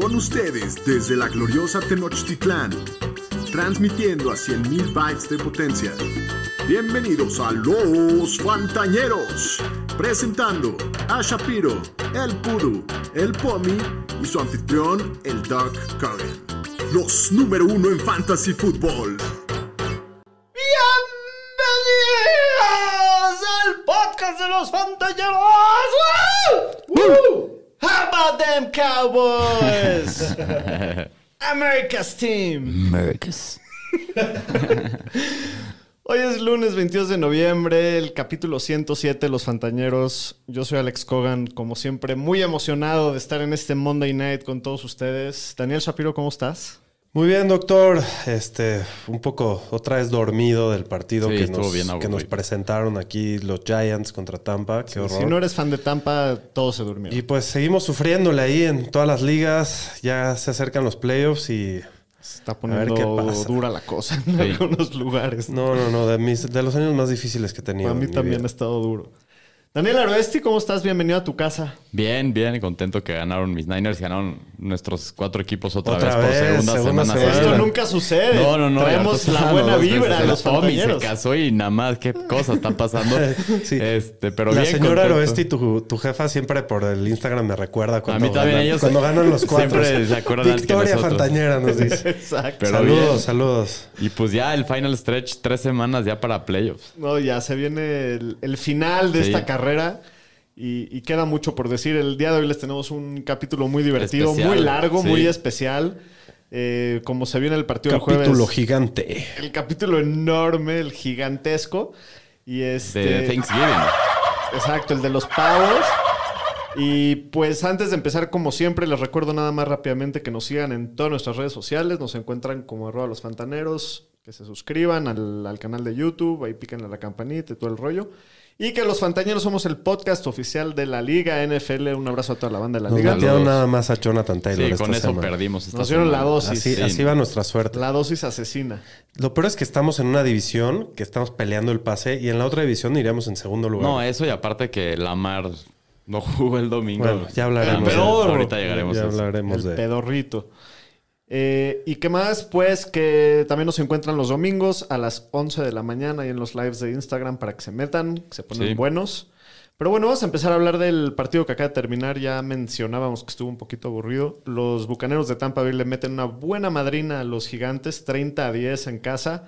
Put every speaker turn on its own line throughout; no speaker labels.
Con ustedes desde la gloriosa Tenochtitlán, transmitiendo a 100.000 bytes de potencia. Bienvenidos a Los Fantañeros, presentando a Shapiro, el Puru, el Pomi y su anfitrión, el Doug Cogan. Los número uno en Fantasy Football.
¡Bienvenidos al podcast de los Fantañeros! ¡Woo! How about them Cowboys? America's team.
Americas.
Hoy es lunes 22 de noviembre, el capítulo 107 de Los Fantañeros. Yo soy Alex Cogan, como siempre, muy emocionado de estar en este Monday Night con todos ustedes. Daniel Shapiro, ¿cómo estás?
Muy bien, doctor. Este, un poco otra vez dormido del partido
Sí,
que, nos,
bien
que
aburrido.
nos presentaron aquí los Giants contra Tampa. Qué horror.
Si no eres fan de Tampa, todos se durmieron.
Y pues seguimos sufriéndole ahí en todas las ligas. Ya se acercan los playoffs y
Se está
ver
poniendo
qué pasa.
dura la cosa en
Sí.
algunos lugares.
no, no, no, de, mis, de los años más difíciles que he tenido.
Para mí también
vida.
ha estado duro. Daniel Aroesti, ¿cómo estás? Bienvenido a tu casa.
Bien, bien, contento que ganaron mis Niners, ganaron nuestros cuatro equipos otra,
Otra
vez por segunda,
segunda
semana.
semana.
Esto nunca sucede.
No, no, no.
Traemos la buena vibra a los
Tommy se
compañeros.
casó y nada más qué cosa está pasando.
Sí.
Este, pero
la
bien
señora y tu, tu jefa siempre por el Instagram me recuerda cuando,
mí también
ganan,
ellos
cuando ganan los cuatro.
siempre se acuerdan antes que
Victoria
nosotros.
Fantañera nos dice.
Exacto.
Pero
saludos,
bien.
saludos.
Y pues ya el final stretch, tres semanas ya para playoffs.
No, ya se viene el, el final de
Sí.
esta carrera y, y queda mucho por decir. El día de hoy les tenemos un capítulo muy divertido,
Especial,
muy largo,
sí.
muy especial. Eh, como se viene el partido del
Capítulo
jueves.
gigante.
El capítulo enorme, el gigantesco. Y este.
De Thanksgiving.
Exacto, el de los pavos. Y pues antes de empezar, como siempre, les recuerdo nada más rápidamente que nos sigan en todas nuestras redes sociales. Nos encuentran como arroba los fantaneros, que se suscriban al, al canal de YouTube, ahí piquen a la campanita y todo el rollo. Y que los fantañeros somos el podcast oficial de la Liga NFL. Un abrazo a toda la banda de la
Nos
Liga.
Metieron nada más a Jonathan Taylor
Sí,
esta
con eso
semana.
perdimos esta
Nos dieron la dosis.
Así,
Sí.
así va nuestra suerte.
La dosis asesina.
Lo peor es que estamos en una división que estamos peleando el pase y en la otra división iríamos en segundo lugar.
No, eso y aparte que Lamar no jugó el domingo.
Bueno, ya hablaremos.
El
de-
peor.
Ahorita llegaremos
ya
a eso.
hablaremos
El
de.
pedorrito. Eh, ¿Y qué más? Pues que también nos encuentran los domingos a las 11 de la mañana y en los lives de Instagram para que se metan, que se ponen
Sí.
buenos. Pero bueno, vamos a empezar a hablar del partido que acaba de terminar. Ya mencionábamos que estuvo un poquito aburrido. Los bucaneros de Tampa Bay le meten una buena madrina a los gigantes, 30 a 10 en casa.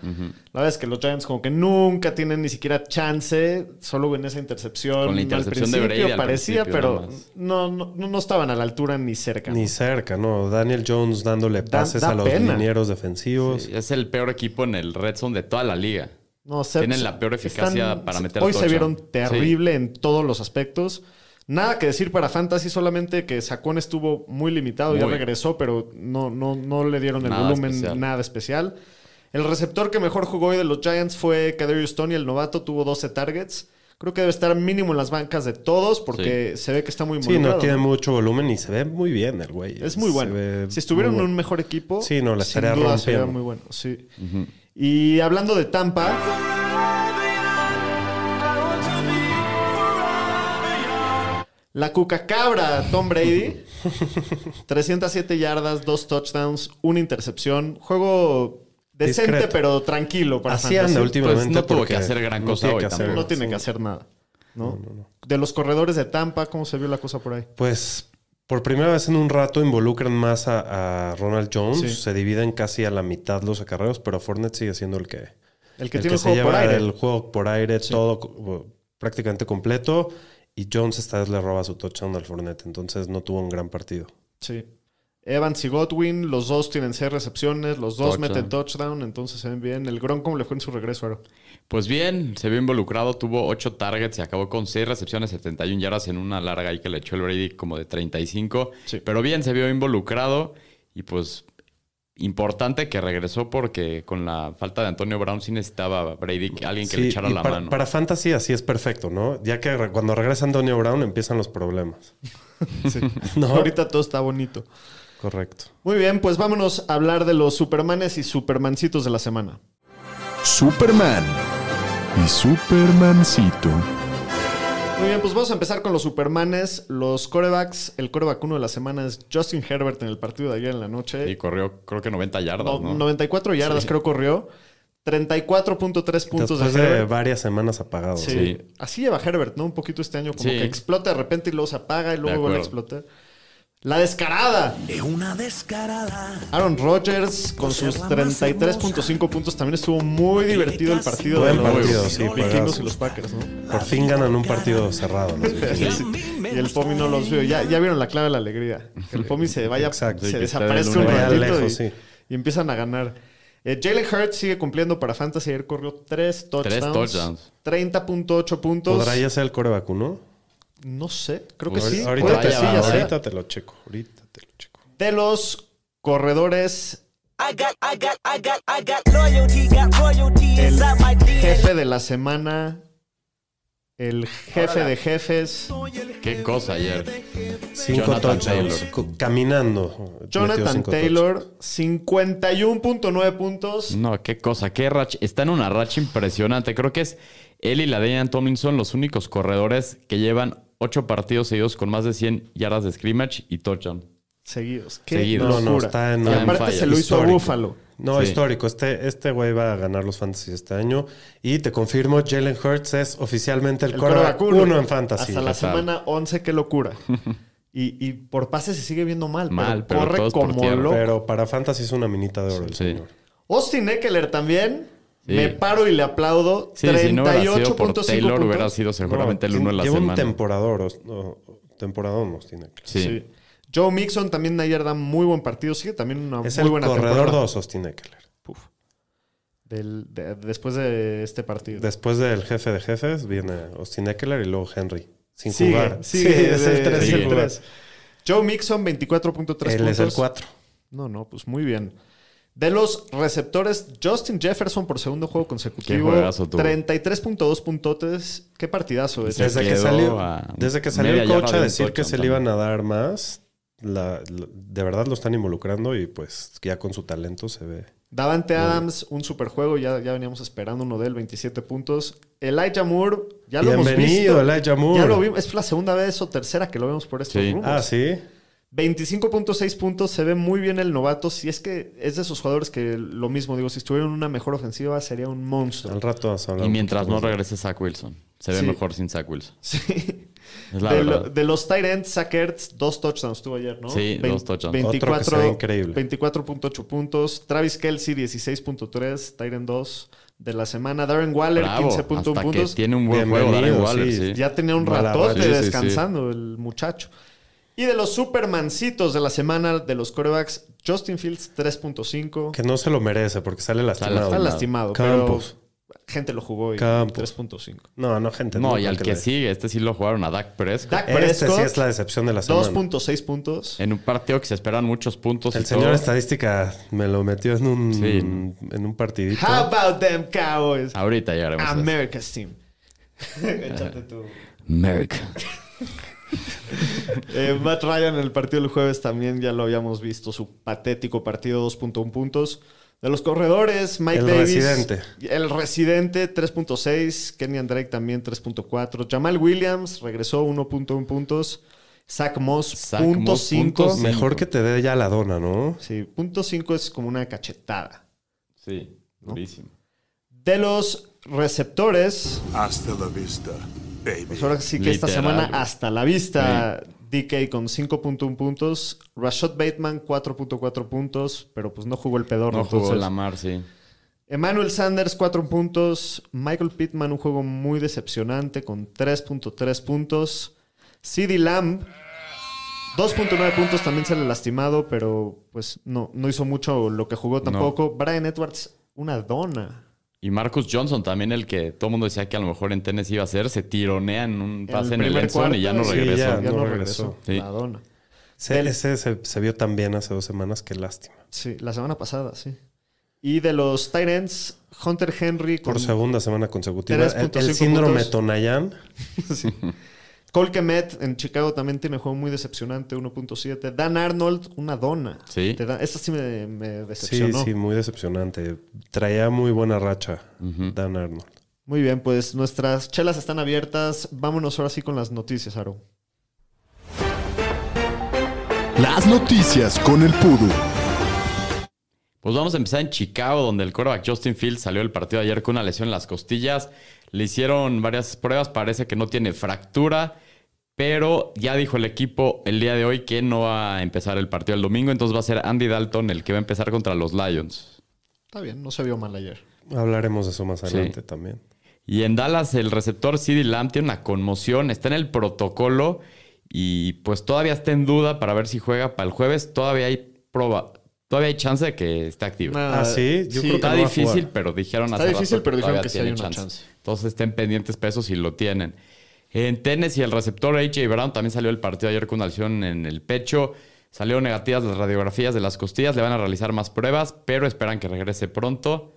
La verdad es que los Giants, como que nunca tienen ni siquiera chance, solo en esa intercepción.
Con la intercepción de
al principio
Brady al
parecía,
principio,
pero no, no, no, estaban a la altura ni cerca.
Ni cerca, ¿no? Daniel Jones dándole
Da-
pases
da
a los
pena.
linieros defensivos.
Sí, es el peor equipo en el red zone de toda la liga.
No, se-
Tienen
se-
la peor eficacia para meter
Hoy se vieron terrible en todos los aspectos. Nada que decir para Fantasy, solamente que Sacón estuvo muy limitado, ya regresó, pero no, no, no le dieron el
Nada
volumen
especial.
nada especial. El receptor que mejor jugó hoy de los Giants fue Kadarius Tony, el novato, tuvo 12 targets. Creo que debe estar mínimo en las bancas de todos porque se ve que está muy
Sí, no
involucrado.
tiene mucho volumen y se ve muy bien el güey.
Es muy bueno. Si estuviera en
bueno.
un mejor equipo,
Sí, no, la
sin duda sería muy bueno. Sí. Y hablando de Tampa, la cucacabra Tom Brady, 307 yardas, dos touchdowns, una intercepción, juego decente
Discreto.
pero tranquilo para
Así anda últimamente.
Pues no tuvo que hacer gran
no
cosa
tiene
hoy
que hacer-
tampoco.
No tiene que hacer nada. ¿no? De los corredores de Tampa, ¿cómo se vio la cosa por ahí?
Pues por primera vez en un rato involucran más a, a Ronald Jones.
Sí.
Se dividen casi a la mitad los acarreos, pero Fournette sigue siendo el que,
El que
el
tiene el
se
juego por
lleva
aire.
el juego por aire, todo prácticamente completo. Y Jones esta vez le roba su touchdown al Fournette, entonces no tuvo un gran partido.
Sí. Evans y Godwin, los dos tienen seis recepciones, los dos
Touchdown.
meten touchdown, entonces se ven bien. El Gron, ¿cómo le fue en su regreso, Aro?
Pues bien, se vio involucrado, tuvo 8 targets y acabó con 6 recepciones, 71 yardas en una larga ahí que le echó el Brady como de 35.
Sí.
Pero bien, se vio involucrado y pues importante que regresó porque con la falta de Antonio Brown sí necesitaba Brady alguien que le
Sí,
echara
y
la
para,
mano.
para Fantasy así es perfecto, ¿no? Ya que re- cuando regresa Antonio Brown empiezan los problemas.
Sí.
No.
Ahorita todo está bonito.
Correcto.
Muy bien, pues vámonos a hablar de los Supermanes y Supermancitos de la semana.
Superman y Supermancito.
Muy bien, pues vamos a empezar con los Supermanes. Los corebacks. El coreback uno de la semana es Justin Herbert en el partido de ayer en la noche.
Y corrió, creo que 90 yardas,
No,
¿no?
94 yardas creo corrió. 34.3 puntos
Después
de
de
Herbert.
varias semanas apagado.
Sí.
Sí.
Así lleva Herbert, ¿no? Un poquito este año, como
Sí.
que explota de repente y luego se apaga y luego vuelve a explotar. La descarada.
Es una descarada.
Aaron Rodgers con sus 33.5 puntos también estuvo muy divertido el partido
Buen
de los
partido, sí,
vikingos y los Packers, ¿no?
Por fin ganan un partido cerrado. los.
Y el Pomi no los vio. Ya, ya vieron la clave de la alegría. Que el Pomi se vaya,
Exacto.
se desaparezca un ratito
lejos,
y,
sí.
y empiezan a ganar. Eh, Jalen Hurts sigue cumpliendo para Fantasy. Ayer corrió 3 touchdowns.
touchdowns.
30.8 puntos.
¿Podrá ya ser el coreback uno?
No sé, creo que sí.
ahorita,
Puede que sí, ya sea.
ahorita te lo checo. Ahorita te lo checo.
De los corredores, el jefe de la semana, el jefe de jefes,
Qué cosa ayer.
Cinco
Jonathan. Taylor.
Caminando.
Jonathan
cinco
Taylor, 51.9 puntos.
No, qué cosa. Qué racha. Está en una racha impresionante. Creo que es él y la Daniel Tomlinson los únicos corredores que llevan ocho partidos seguidos con más de 100 yardas de scrimmage y touchdown.
Seguidos. Qué
Seguidos.
locura.
No, no, está en-
y aparte
falla.
se lo hizo a. Buffalo.
No,
Sí.
histórico. Este, este güey va a ganar los fantasy este año. Y te confirmo, Jalen Hurts es oficialmente el,
El
uno en fantasy.
Hasta la semana 11, qué locura. y, y por pase se sigue viendo mal,
Mal,
pero
pero
corre como loco.
Pero para fantasy es una minita de oro el
Sí.
señor.
Austin Eckler también.
Sí.
Me paro y le aplaudo.
Sí, si no hubiera sido por
38.5
Taylor,
puntos.
hubiera sido seguramente el
No,
uno de la
lleva un
semana.
temporador. os- no, temporadón nos tiene.
Sí.
Sí. Joe Mixon también ayer da muy buen partido. Sigue también una
Es
muy
el
buena
corredor
temporada.
2, Austin Eckler.
Puf. Del- de- después de este partido.
Después del jefe de jefes viene Austin Eckler y luego Henry. Sin
Sigue,
jugar.
sigue,
sí, es el
de-
3
es
sigue.
el 3. Joe Mixon, 24.3
Él
puntos.
es el 4.
No, no, pues muy bien. De los receptores, Justin Jefferson por segundo juego consecutivo.
Qué juegazo tuvo.
33.2 puntotes. Qué partidazo ese.
Se
Desde que salió, desde que salió el coach a decir que se le iban a dar más, la- la- de verdad lo están involucrando y pues ya con su talento se ve.
Davante Adams, un superjuego. Ya, ya veníamos esperando uno de él, 27 puntos. Elijah Moore, ya lo hemos
Bienvenido,
visto.
Elijah Moore.
Ya lo vimos. Es la segunda vez o tercera que lo vemos por estos
Sí.
rumbos.
Ah, sí.
25.6 puntos, se ve muy bien el novato. Si es que es de esos jugadores que lo mismo, digo, si estuviera en una mejor ofensiva sería un monstruo.
Al rato vamos a hablar
Y mientras no regrese Zach Wilson. Se ve
Sí.
mejor sin Zach Wilson.
Sí.
Es la
de, lo- de los ends, Zach Ertz, dos touchdowns tuvo ayer, ¿no?
Sí, dos touchdowns.
Otro que se
24
ve increíble.
24.8 puntos. Travis Kelsey, 16.3. Tight end 2 de la semana. Darren Waller,
Bravo,
15.1
hasta
puntos.
que tiene un buen juego Darren Waller,
sí.
sí.
Ya tenía un ratote
racha. Sí, sí,
descansando el muchacho. Y de los supermancitos de la semana de los corebacks, Justin Fields 3.5.
Que no se lo merece porque sale lastimado.
Está lastimado,
Campos.
pero gente lo jugó y
Campos.
3.5.
No, no, gente.
No, y al que
le-
sigue, este sí lo jugaron a Dak Prescott.
Dak
Este
Prescott,
sí es la decepción de la semana.
2.6 puntos.
En un partido que se esperan muchos puntos.
El
y
señor
todo.
estadística me lo metió en un,
Sí.
en un partidito.
How about them Cowboys?
Ahorita llegaremos. a eso.
America's team. Échate tú.
America.
Eh, Matt Ryan en el partido del jueves también ya lo habíamos visto, su patético partido, 2.1 puntos. De los corredores, Mike
El
Davis.
residente.
El residente, 3.6. Kenny Drake también, 3.4. Jamal Williams regresó, 1.1 puntos. Zach Moss,
Zach
punto
Moss,
5.
punto
Mejor que te dé ya la dona, ¿no?
Sí, punto 5 es como una cachetada.
Sí, durísimo.
De los receptores,
Hasta la vista, baby.
pues ahora sí que esta semana hasta la vista. DK con 5.1 puntos. Rashad Bateman 4.4 puntos, pero pues no jugó el pedorro.
No jugó
entonces-
Lamar, sí.
Emmanuel Sanders 4 puntos. Michael Pittman un juego muy decepcionante con 3.3 puntos. CD Lamb 2.9 puntos también se le lastimado, pero pues no, no hizo mucho lo que jugó tampoco. Brian Edwards, una dona.
Y Marcus Johnson también, el que todo el mundo decía que a lo mejor en Tennessee iba a ser, se tironea en un pase en el
primer
endzone y ya no
cuarto,
sí,
regresó.
ya.
Ya no
no
regresó.
regresó.
Sí.
La dona.
Sí, ese se, se vio tan bien hace dos semanas, qué lástima.
Sí, la semana pasada, sí. Y de los Titans, Hunter Henry con
Por segunda semana consecutiva. El,
3.5
el síndrome
puntos.
Tonayan.
Cole Kemet en Chicago también tiene juego muy decepcionante, 1.7. Dan Arnold, una dona.
Sí.
Te da- esta sí me, me
Sí,
decepcionó.
sí, muy decepcionante. Traía muy buena racha Dan Arnold.
Muy bien, pues nuestras chelas están abiertas. Vámonos ahora sí con las noticias, Aro.
Las noticias con el Pudu.
Pues vamos a empezar en Chicago, donde el quarterback Justin Fields salió del partido ayer con una lesión en las costillas. Le hicieron varias pruebas, parece que no tiene fractura, pero ya dijo el equipo el día de hoy que no va a empezar el partido el domingo, entonces va a ser Andy Dalton el que va a empezar contra los Lions.
Está bien, no se vio mal ayer.
Hablaremos de eso más adelante
Sí.
también.
Y en Dallas el receptor CeeDee Lamb tiene una conmoción, está en el protocolo y pues todavía está en duda para ver si juega para el jueves. Todavía hay proba, todavía hay chance de que esté activo.
Ah, ¿sí? Yo creo que
Está
no va a
difícil,
jugar.
pero dijeron
Está
hace
difícil,
rato
pero dijeron que sí hay
tiene
una chance.
Entonces estén pendientes pesos si lo tienen. En Tennessee el receptor AJ Brown también salió del partido ayer con una lesión en el pecho. Salieron negativas las radiografías de las costillas, le van a realizar más pruebas, pero esperan que regrese pronto.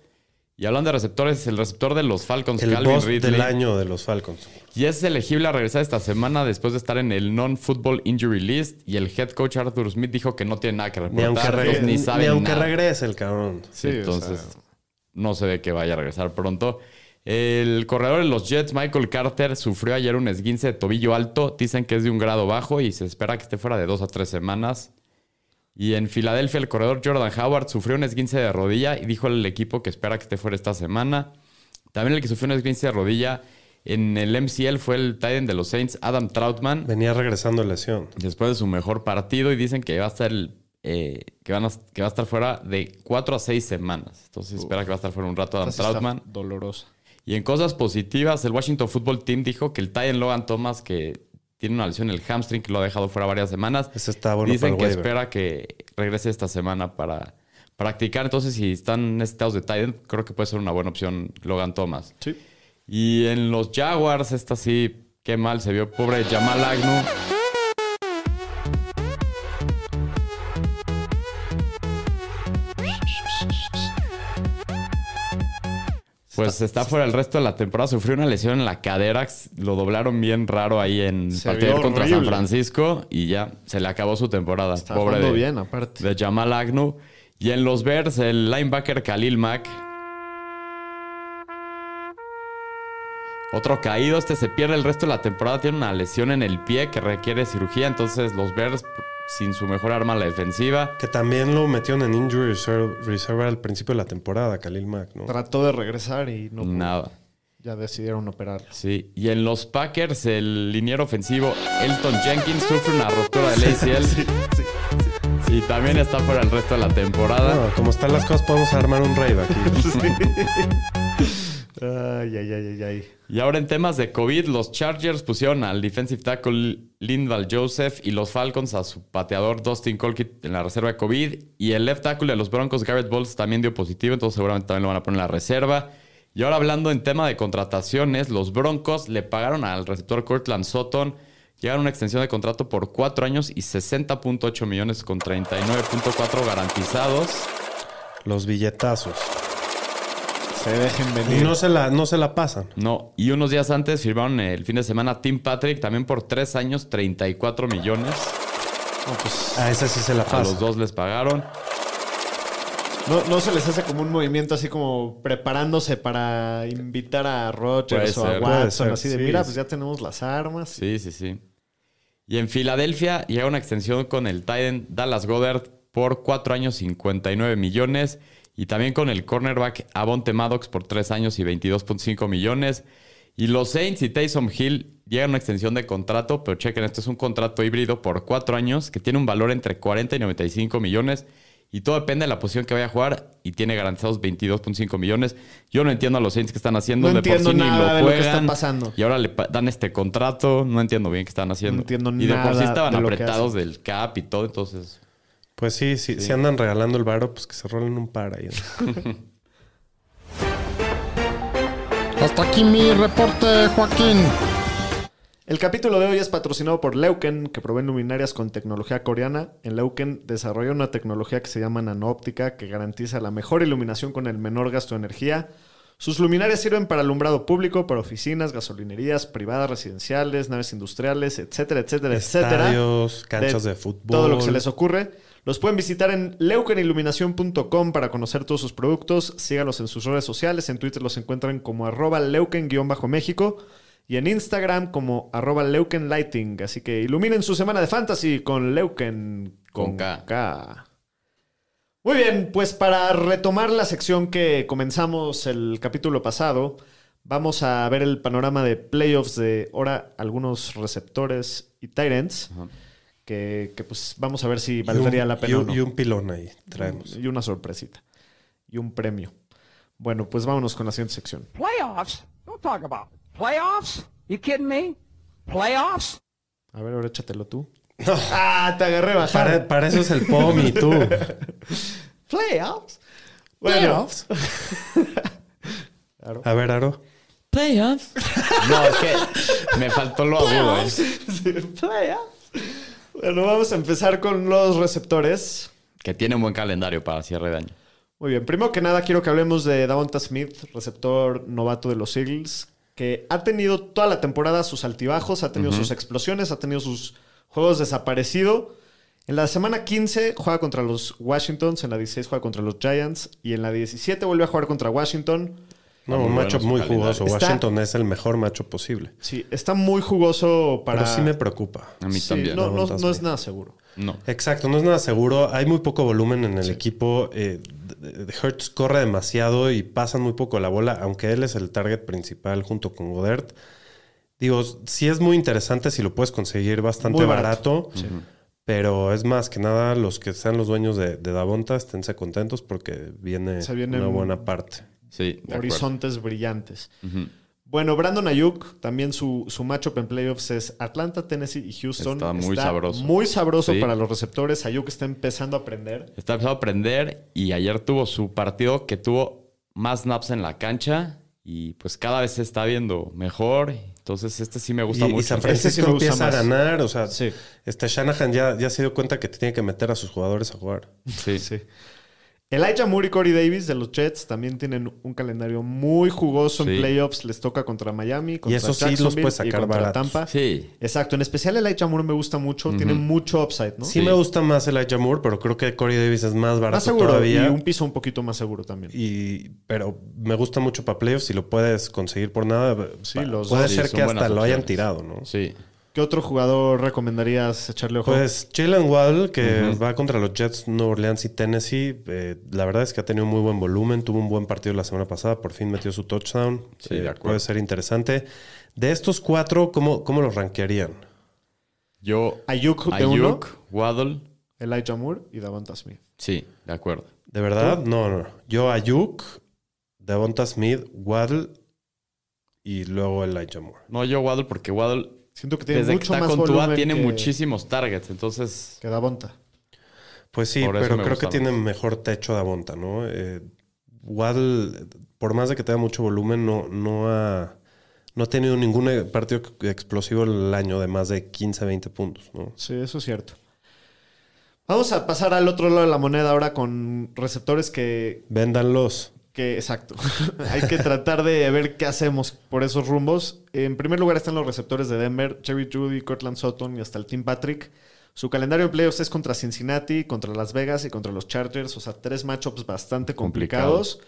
Y hablando de receptores, el receptor de los Falcons,
El
Calvin
boss
Ridley,
del año de los Falcons.
y es elegible a regresar esta semana después de estar en el Non-Football Injury List. Y el head coach Arthur Smith dijo que no tiene nada que
Ni
reportar.
aunque,
entonces
regrese,
ni
ni, aunque
nada.
regrese el cabrón.
Sí,
entonces
o sea,
no se ve que vaya a regresar pronto. El corredor de los Jets, Michael Carter, sufrió ayer un esguince de tobillo alto. Dicen que es de un grado bajo y se espera que esté fuera de dos a tres semanas. Y en Filadelfia, el corredor Jordan Howard sufrió un esguince de rodilla y dijo al equipo que espera que esté fuera esta semana. También el que sufrió un esguince de rodilla en el MCL fue el Titan de los Saints, Adam Troutman,
Venía regresando de lesión.
después de su mejor partido y dicen que va a estar el- eh, que, van a, que va a estar fuera de cuatro a seis semanas. Entonces espera que va a estar fuera un rato Adam Troutman.
dolorosa.
Y en cosas positivas, el Washington Football Team dijo que el Titan Logan Thomas, que tiene una lesión en el hamstring, que lo ha dejado fuera varias semanas,
está bueno
dicen
para
que
waiver.
espera que regrese esta semana para practicar. Entonces, si están necesitados de Titan, creo que puede ser una buena opción Logan Thomas.
Sí.
Y en los Jaguars, esta sí, qué mal se vio. Pobre Jamal Agnew. Pues está fuera el resto de la temporada. Sufrió una lesión en la cadera. Lo doblaron bien raro ahí en
Se
partido contra. San Francisco. Y ya se le acabó su temporada.
Está
Pobre de,
bien, aparte.
de Jamal Agnew. Y en los Bears, el linebacker Khalil Mack. Otro caído, este se pierde el resto de la temporada, tiene una lesión en el pie que requiere cirugía, entonces los Bears sin su mejor arma a la defensiva.
Que también lo metieron en Injury Reserve, reserve al principio de la temporada, Khalil Mack, ¿no?
Trató de regresar y no pudo.
Nada.
Ya decidieron operarlo.
Sí, y en los Packers el liniero ofensivo Elton Jenkins sufre una ruptura del ACL y también está fuera el resto de la temporada.
Bueno, como están las cosas, podemos armar un raid aquí.
Ay, ay, ay, ay, ay.
Y ahora en temas de COVID, los Chargers pusieron al defensive tackle Lindval Joseph y los Falcons a su pateador Dustin Colquitt en la reserva de COVID. Y el left tackle de los Broncos, Garrett Bowles, también dio positivo, entonces seguramente también lo van a poner en la reserva. Y ahora hablando en tema de contrataciones, los Broncos le pagaron al receptor Cortland Sutton, llegaron a una extensión de contrato por 4 años y 60.8 millones con 39.4 garantizados.
Los billetazos.
Se dejen
Y
venir.
no se la, no se la pasan.
No, y unos días antes firmaron el fin de semana a Tim Patrick, también por 3 años, 34 millones.
No, pues,
A esa sí se la
A
pasan.
los dos les pagaron.
no, no se les hace como un movimiento así como preparándose para invitar a Rodgers
Puede
o a. Watson, así de
sí.
mira, pues ya tenemos las armas.
Sí, sí, sí. Y en Filadelfia llega una extensión con el Titan Dallas Goddard por 4 años 59 millones. Y también con el cornerback Avonte Maddox por 3 años y 22.5 millones. Y los Saints y Taysom Hill llegan a una extensión de contrato, pero chequen, esto es un contrato híbrido por 4 años que tiene un valor entre 40 y 95 millones. Y todo depende de la posición que vaya a jugar y tiene garantizados 22.5 millones. Yo no entiendo a los Saints que están haciendo.
No
de por
entiendo
sí ni
nada
lo
de lo que
juegan.
está pasando.
Y ahora le dan este contrato. No entiendo bien qué están haciendo.
No entiendo
y de por sí estaban apretados del cap y todo. Entonces,
Pues sí, sí, si andan regalando el varo, pues que se rolen un par ahí.
Hasta aquí mi reporte, Joaquín.
El capítulo de hoy es patrocinado por Leuken, que provee luminarias con tecnología coreana. En Leuken desarrolla una tecnología que se llama nanoóptica, que garantiza la mejor iluminación con el menor gasto de energía. Sus luminarias sirven para alumbrado público, para oficinas, gasolinerías, privadas, residenciales, naves industriales, etcétera, etcétera, etcétera.
Estadios, canchas de, fútbol.
Todo lo que se les ocurre. Los pueden visitar en leukeniluminación.com para conocer todos sus productos. Síganos en sus redes sociales. En Twitter los encuentran como arroba leuken-méxico y en Instagram como arroba leukenlighting. Así que iluminen su semana de fantasy con Leuken
Con K.
Muy bien, pues para retomar la sección que comenzamos el capítulo pasado, vamos a ver el panorama de playoffs de ahora algunos receptores y tight ends, que, que, pues vamos a ver si valdría
un,
la pena
y
o
un-
no.
y un pilón ahí traemos.
Y una sorpresita. Y un premio. Bueno, pues vámonos con la siguiente sección.
Playoffs? Don't talk about it. Playoffs? You kidding me? Playoffs?
A ver, ahora échatelo tú. Ah, te agarré bajar.
Para, para eso es el POM y tú.
Playoffs. Bueno,
A ver, Aro.
Playoffs. No, es que me faltó lo agudo, ¿eh?
Sí, playoffs. Bueno, vamos a empezar con los receptores.
Que tiene un buen calendario para cierre de año.
Muy bien, primero que nada quiero que hablemos de Davonta Smith, receptor novato de los Eagles, que ha tenido toda la temporada sus altibajos, ha tenido sus explosiones, ha tenido sus juegos desaparecido. En la semana 15 juega contra los Washingtons, en la 16 juega contra los Giants y en la 17 vuelve a jugar contra Washington.
No, un
su
muy jugoso.
Está-
Washington es el mejor macho posible.
Sí, está muy jugoso para...
Pero sí me preocupa.
A mí
Sí,
también.
no, no- no es nada seguro.
No.
Exacto, no es nada seguro. Hay muy poco volumen en el equipo. Eh, d- Hurts corre demasiado y pasan muy poco la bola, aunque él es el target principal junto con Godert. Digo, sí es muy interesante si lo puedes conseguir bastante
Muy barato.
barato. Pero es más que nada los que sean los dueños de, de Davonta, esténse contentos porque viene,
Se viene
una
un-
buena parte.
Sí, de acuerdo.
Horizontes brillantes. Bueno, Brandon Ayuk, también su, su matchup en playoffs es Atlanta, Tennessee y Houston.
Está muy sabroso.
Muy sabroso
Sí.
para los receptores. Ayuk está empezando a aprender.
Está empezando a aprender y ayer tuvo su partido que tuvo más snaps en la cancha y pues cada vez se está viendo mejor. Entonces este sí me gusta
Y, y
mucho.
San
Ese
Francisco
sí me gusta
empieza
más.
a ganar. O sea,
Sí.
este Shanahan ya, ya se dio cuenta que tiene que meter a sus jugadores a jugar.
Sí.
Sí. Elijah Moore y Corey Davis de los Jets también tienen un calendario muy jugoso en
Sí.
playoffs. Les toca contra Miami, contra
eso sí los
Jacksonville
puedes
y contra
baratos.
Tampa.
Sí.
Exacto. En especial Elijah Moore me gusta mucho. Tiene mucho upside, ¿no?
Sí, me gusta más Elijah Moore, pero creo que Corey Davis es más barato
Más seguro
todavía.
y un piso un poquito más seguro también.
Y- pero me gusta mucho para playoffs si lo puedes conseguir por nada.
Sí, los
puede
dos.
Ser que hasta lo hayan tirado, ¿no?
Sí.
¿Qué otro jugador recomendarías echarle ojo?
Pues Jalen Waddle, que va contra los Jets, Nueva Orleans y Tennessee, eh, la verdad es que ha tenido muy buen volumen, tuvo un buen partido la semana pasada, por fin metió su touchdown.
Sí, de
Eh,
acuerdo.
puede ser interesante. De estos cuatro, ¿cómo, cómo los rankearían?
Yo,
Ayuk de uno,
Ayuk, Waddle,
Elijah Moore y Davonta Smith.
sí, de acuerdo.
¿De verdad? No, no. Yo Ayuk, Devonta Smith, Waddle y luego Elijah Moore.
No, yo Waddle porque Waddle,
Siento que tiene
desde que
mucho
está
más
con Tua,
volumen
tiene
que,
muchísimos targets. Entonces,
que Davonta.
Pues sí, pero creo que tiene mejor techo de Avonta, ¿no? Eh, Waddle, por más de que tenga mucho volumen, no, no ha, no ha tenido ningún partido explosivo el año de más de 15, 20 puntos, ¿no?
Sí, eso es cierto. Vamos a pasar al otro lado de la moneda ahora con receptores que,
Véndanlos.
Que exacto. Hay que tratar de ver qué hacemos por esos rumbos. En primer lugar están los receptores de Denver, Jerry Judy, Cortland Sutton y hasta el Team Patrick. Su calendario de playoffs es contra Cincinnati, contra Las Vegas y contra los Chargers. O sea, tres matchups bastante complicados.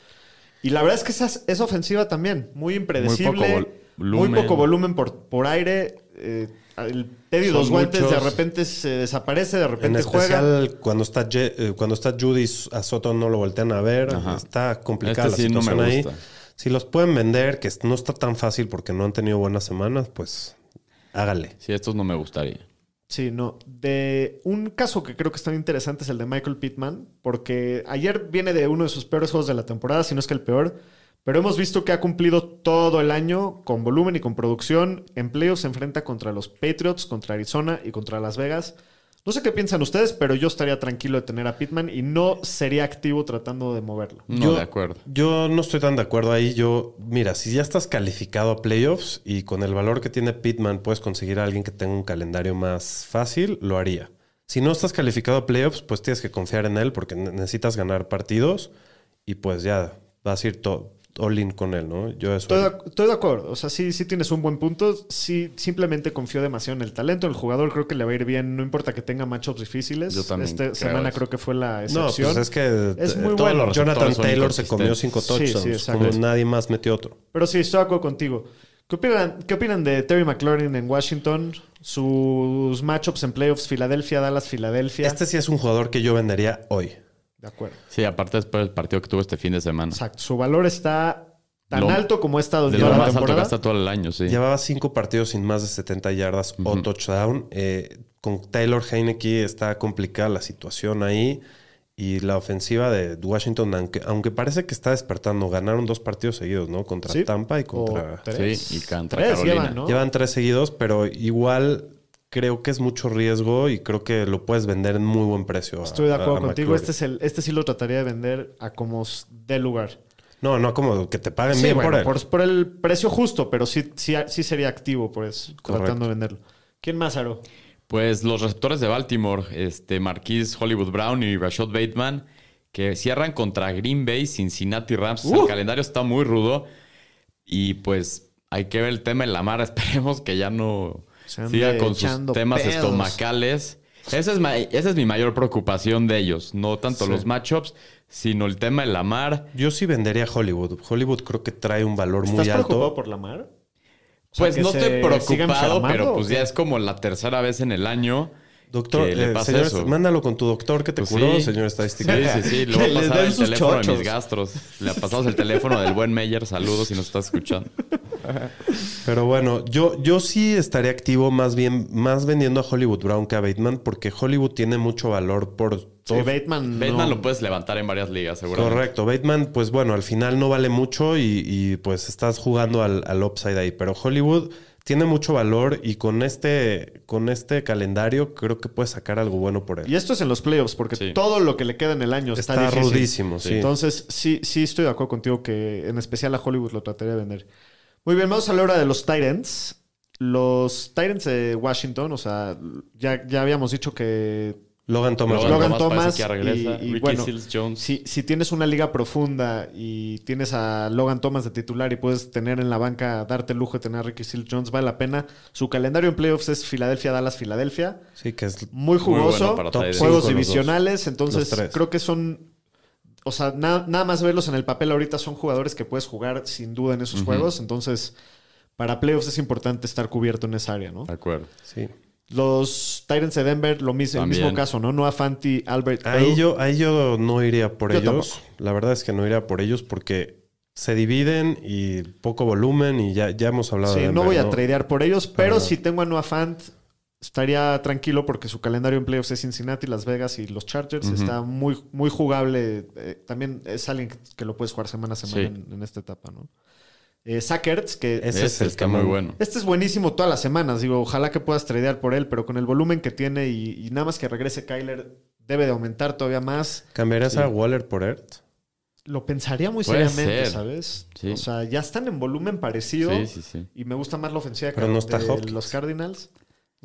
Y la verdad es que esa, esa ofensiva también, muy impredecible.
vol-
Muy poco volumen por, por aire. eh, el
Son
dos guantes de repente se desaparece, de
En
repente juega.
especial cuando está, Je- eh, cuando está Judy a Soto no lo voltean a ver.
Ajá.
Está complicada
Este
la
sí no me
situación ahí. Si los pueden vender, que no está tan fácil porque no han tenido buenas semanas, pues hágale.
sí, estos no me gustaría.
Sí, no. De un caso que creo que es tan interesante es el de Michael Pittman, porque ayer viene de uno de sus peores juegos de la temporada, si no es que el peor, pero hemos visto que ha cumplido todo el año con volumen y con producción. En playoffs se enfrenta contra los Patriots, contra Arizona y contra Las Vegas. No sé qué piensan ustedes, pero yo estaría tranquilo de tener a Pittman y no sería activo tratando de moverlo.
No,
Yo-
de acuerdo.
Yo no estoy tan de acuerdo ahí. Yo, mira, si ya estás calificado a playoffs y con el valor que tiene Pittman puedes conseguir a alguien que tenga un calendario más fácil, lo haría. Si no estás calificado a playoffs, pues tienes que confiar en él porque ne- necesitas ganar partidos y pues ya vas a ir todo. All in con él, ¿no? Yo eso.
Estoy de, estoy de acuerdo. O sea, sí, sí tienes un buen punto. Sí, simplemente confío demasiado en el talento. El jugador creo que le va a ir bien. No importa que tenga matchups difíciles.
Yo también
Esta
creo
semana
eso.
creo que fue la
no,
excepción.
pues es que
Es
eh,
muy
todos
bueno.
los
Jonathan Taylor se comió cinco touchdowns,
Sí, sí, exacto.
como nadie más metió otro.
Pero sí, estoy de acuerdo contigo. ¿Qué opinan, ¿Qué opinan de Terry McLaurin en Washington? Sus matchups en playoffs, Filadelfia, Dallas, Filadelfia.
Este sí es un jugador que yo vendería hoy.
De acuerdo.
Sí, aparte después del partido que tuvo este fin de semana.
Exacto. Su valor está tan
Lo-
alto como ha estado
De lo
la
más alto que todo el año, sí.
Llevaba cinco partidos sin más de 70 yardas o touchdown. Eh, con Taylor Heineke está complicada la situación ahí. Y la ofensiva de Washington, aunque, aunque parece que está despertando, ganaron dos partidos seguidos, ¿no? Contra
Sí.
Tampa y contra...
tres.
Sí, y contra
Tres
Carolina.
llevan, ¿no?
Llevan tres seguidos, pero igual creo que es mucho riesgo y creo que lo puedes vender en muy buen precio. a-
Estoy de acuerdo
a
contigo. Este, es el, este sí lo trataría de vender a como dé lugar.
No, no como que te paguen
Sí,
bien
bueno,
por él.
por, por el precio justo, pero sí, sí, sí sería activo por eso,
Correcto.
tratando de venderlo. ¿Quién más, Aro?
Pues los receptores de Baltimore, este Marquise Hollywood Brown y Rashad Bateman, que cierran contra Green Bay, Cincinnati Rams.
Uh.
El calendario está muy rudo. Y pues hay que ver el tema en la mar. Esperemos que ya no
Se ande
siga con sus temas
pedos.
estomacales. Esa es, esa es mi mayor preocupación de ellos. No tanto
Sí.
los matchups, sino el tema en la mar.
Yo sí vendería a Hollywood. Hollywood creo que trae un valor muy
¿Estás preocupado
alto.
por la mar? O sea,
Pues no estoy preocupado, pero
¿o
pues ya es como la tercera vez en el año
Doctor,
que le
eh,
pasa
señor,
eso.
mándalo con tu doctor que te
Pues
curó,
sí.
señor estadístico.
Sí, sí, sí. Le voy a pasar el teléfono de
chochos.
mis gastros. Le pasamos el teléfono del buen Meyer. Saludos si nos estás escuchando.
Pero bueno, yo, yo sí estaría activo más bien, más vendiendo a Hollywood Brown que a Bateman, porque Hollywood tiene mucho valor por
Sí,
todo.
Bateman.
Bateman
no.
lo puedes levantar en varias ligas, seguramente.
Correcto. Bateman, pues bueno, al final no vale mucho y, y, pues estás jugando al, al upside ahí. Pero Hollywood tiene mucho valor y con este, con este calendario creo que puedes sacar algo bueno por él.
Y esto es en los playoffs, porque
Sí.
todo lo que le queda en el año está,
Está
difícil.
rudísimo, sí.
Entonces, sí, sí estoy de acuerdo contigo que en especial a Hollywood lo trataría de vender. Muy bien, vamos a hablar ahora de los Titans. Los Titans de Washington, o sea, ya, ya habíamos dicho que
Logan Thomas.
Logan
Logan
Thomas que
y, y
Ricky
bueno,
Seals Jones.
si, si tienes una liga profunda y tienes a Logan Thomas de titular y puedes tener en la banca, darte el lujo de tener a Ricky Seals Jones, vale la pena. Su calendario en playoffs es Filadelfia, Dallas, Filadelfia.
Sí, que es
Muy jugoso,
bueno para
Top
Titans.
juegos divisionales, entonces creo que son, o sea, na- nada más verlos en el papel ahorita son jugadores que puedes jugar sin duda en esos juegos, entonces para playoffs es importante estar cubierto en esa área, ¿no?
De acuerdo.
Sí.
Los Titans de Denver, lo mismo, el mismo caso, ¿no? Noah Fanti, Albert
Ahí yo, ahí yo no iría por
Yo
ellos.
tampoco.
La verdad es que no iría por ellos porque se dividen y poco volumen y ya, ya hemos hablado
Sí,
de
no
Denver,
voy a tradear por ellos, pero
no.
si tengo a Noah Fant, estaría tranquilo porque su calendario en playoffs es Cincinnati, Las Vegas y los Chargers. Está muy, muy jugable. Eh, también es alguien que, lo puedes jugar semana a semana
Sí.
en, en esta etapa, ¿no? Eh, Zach Ertz, que
Ese
Ese
es el
está
que
muy bueno.
este es buenísimo todas las semanas. Digo, ojalá que puedas tradear por él, pero con el volumen que tiene y, y nada más que regrese Kyler, debe de aumentar todavía más.
¿Cambiarías a Waller por Ertz?
Lo pensaría muy
Puede
seriamente,
ser.
¿sabes?
Sí.
O sea, ya están en volumen parecido.
Sí, sí, sí.
Y me gusta más la ofensiva
Pero
que
no está
de
Hopkins.
los Cardinals.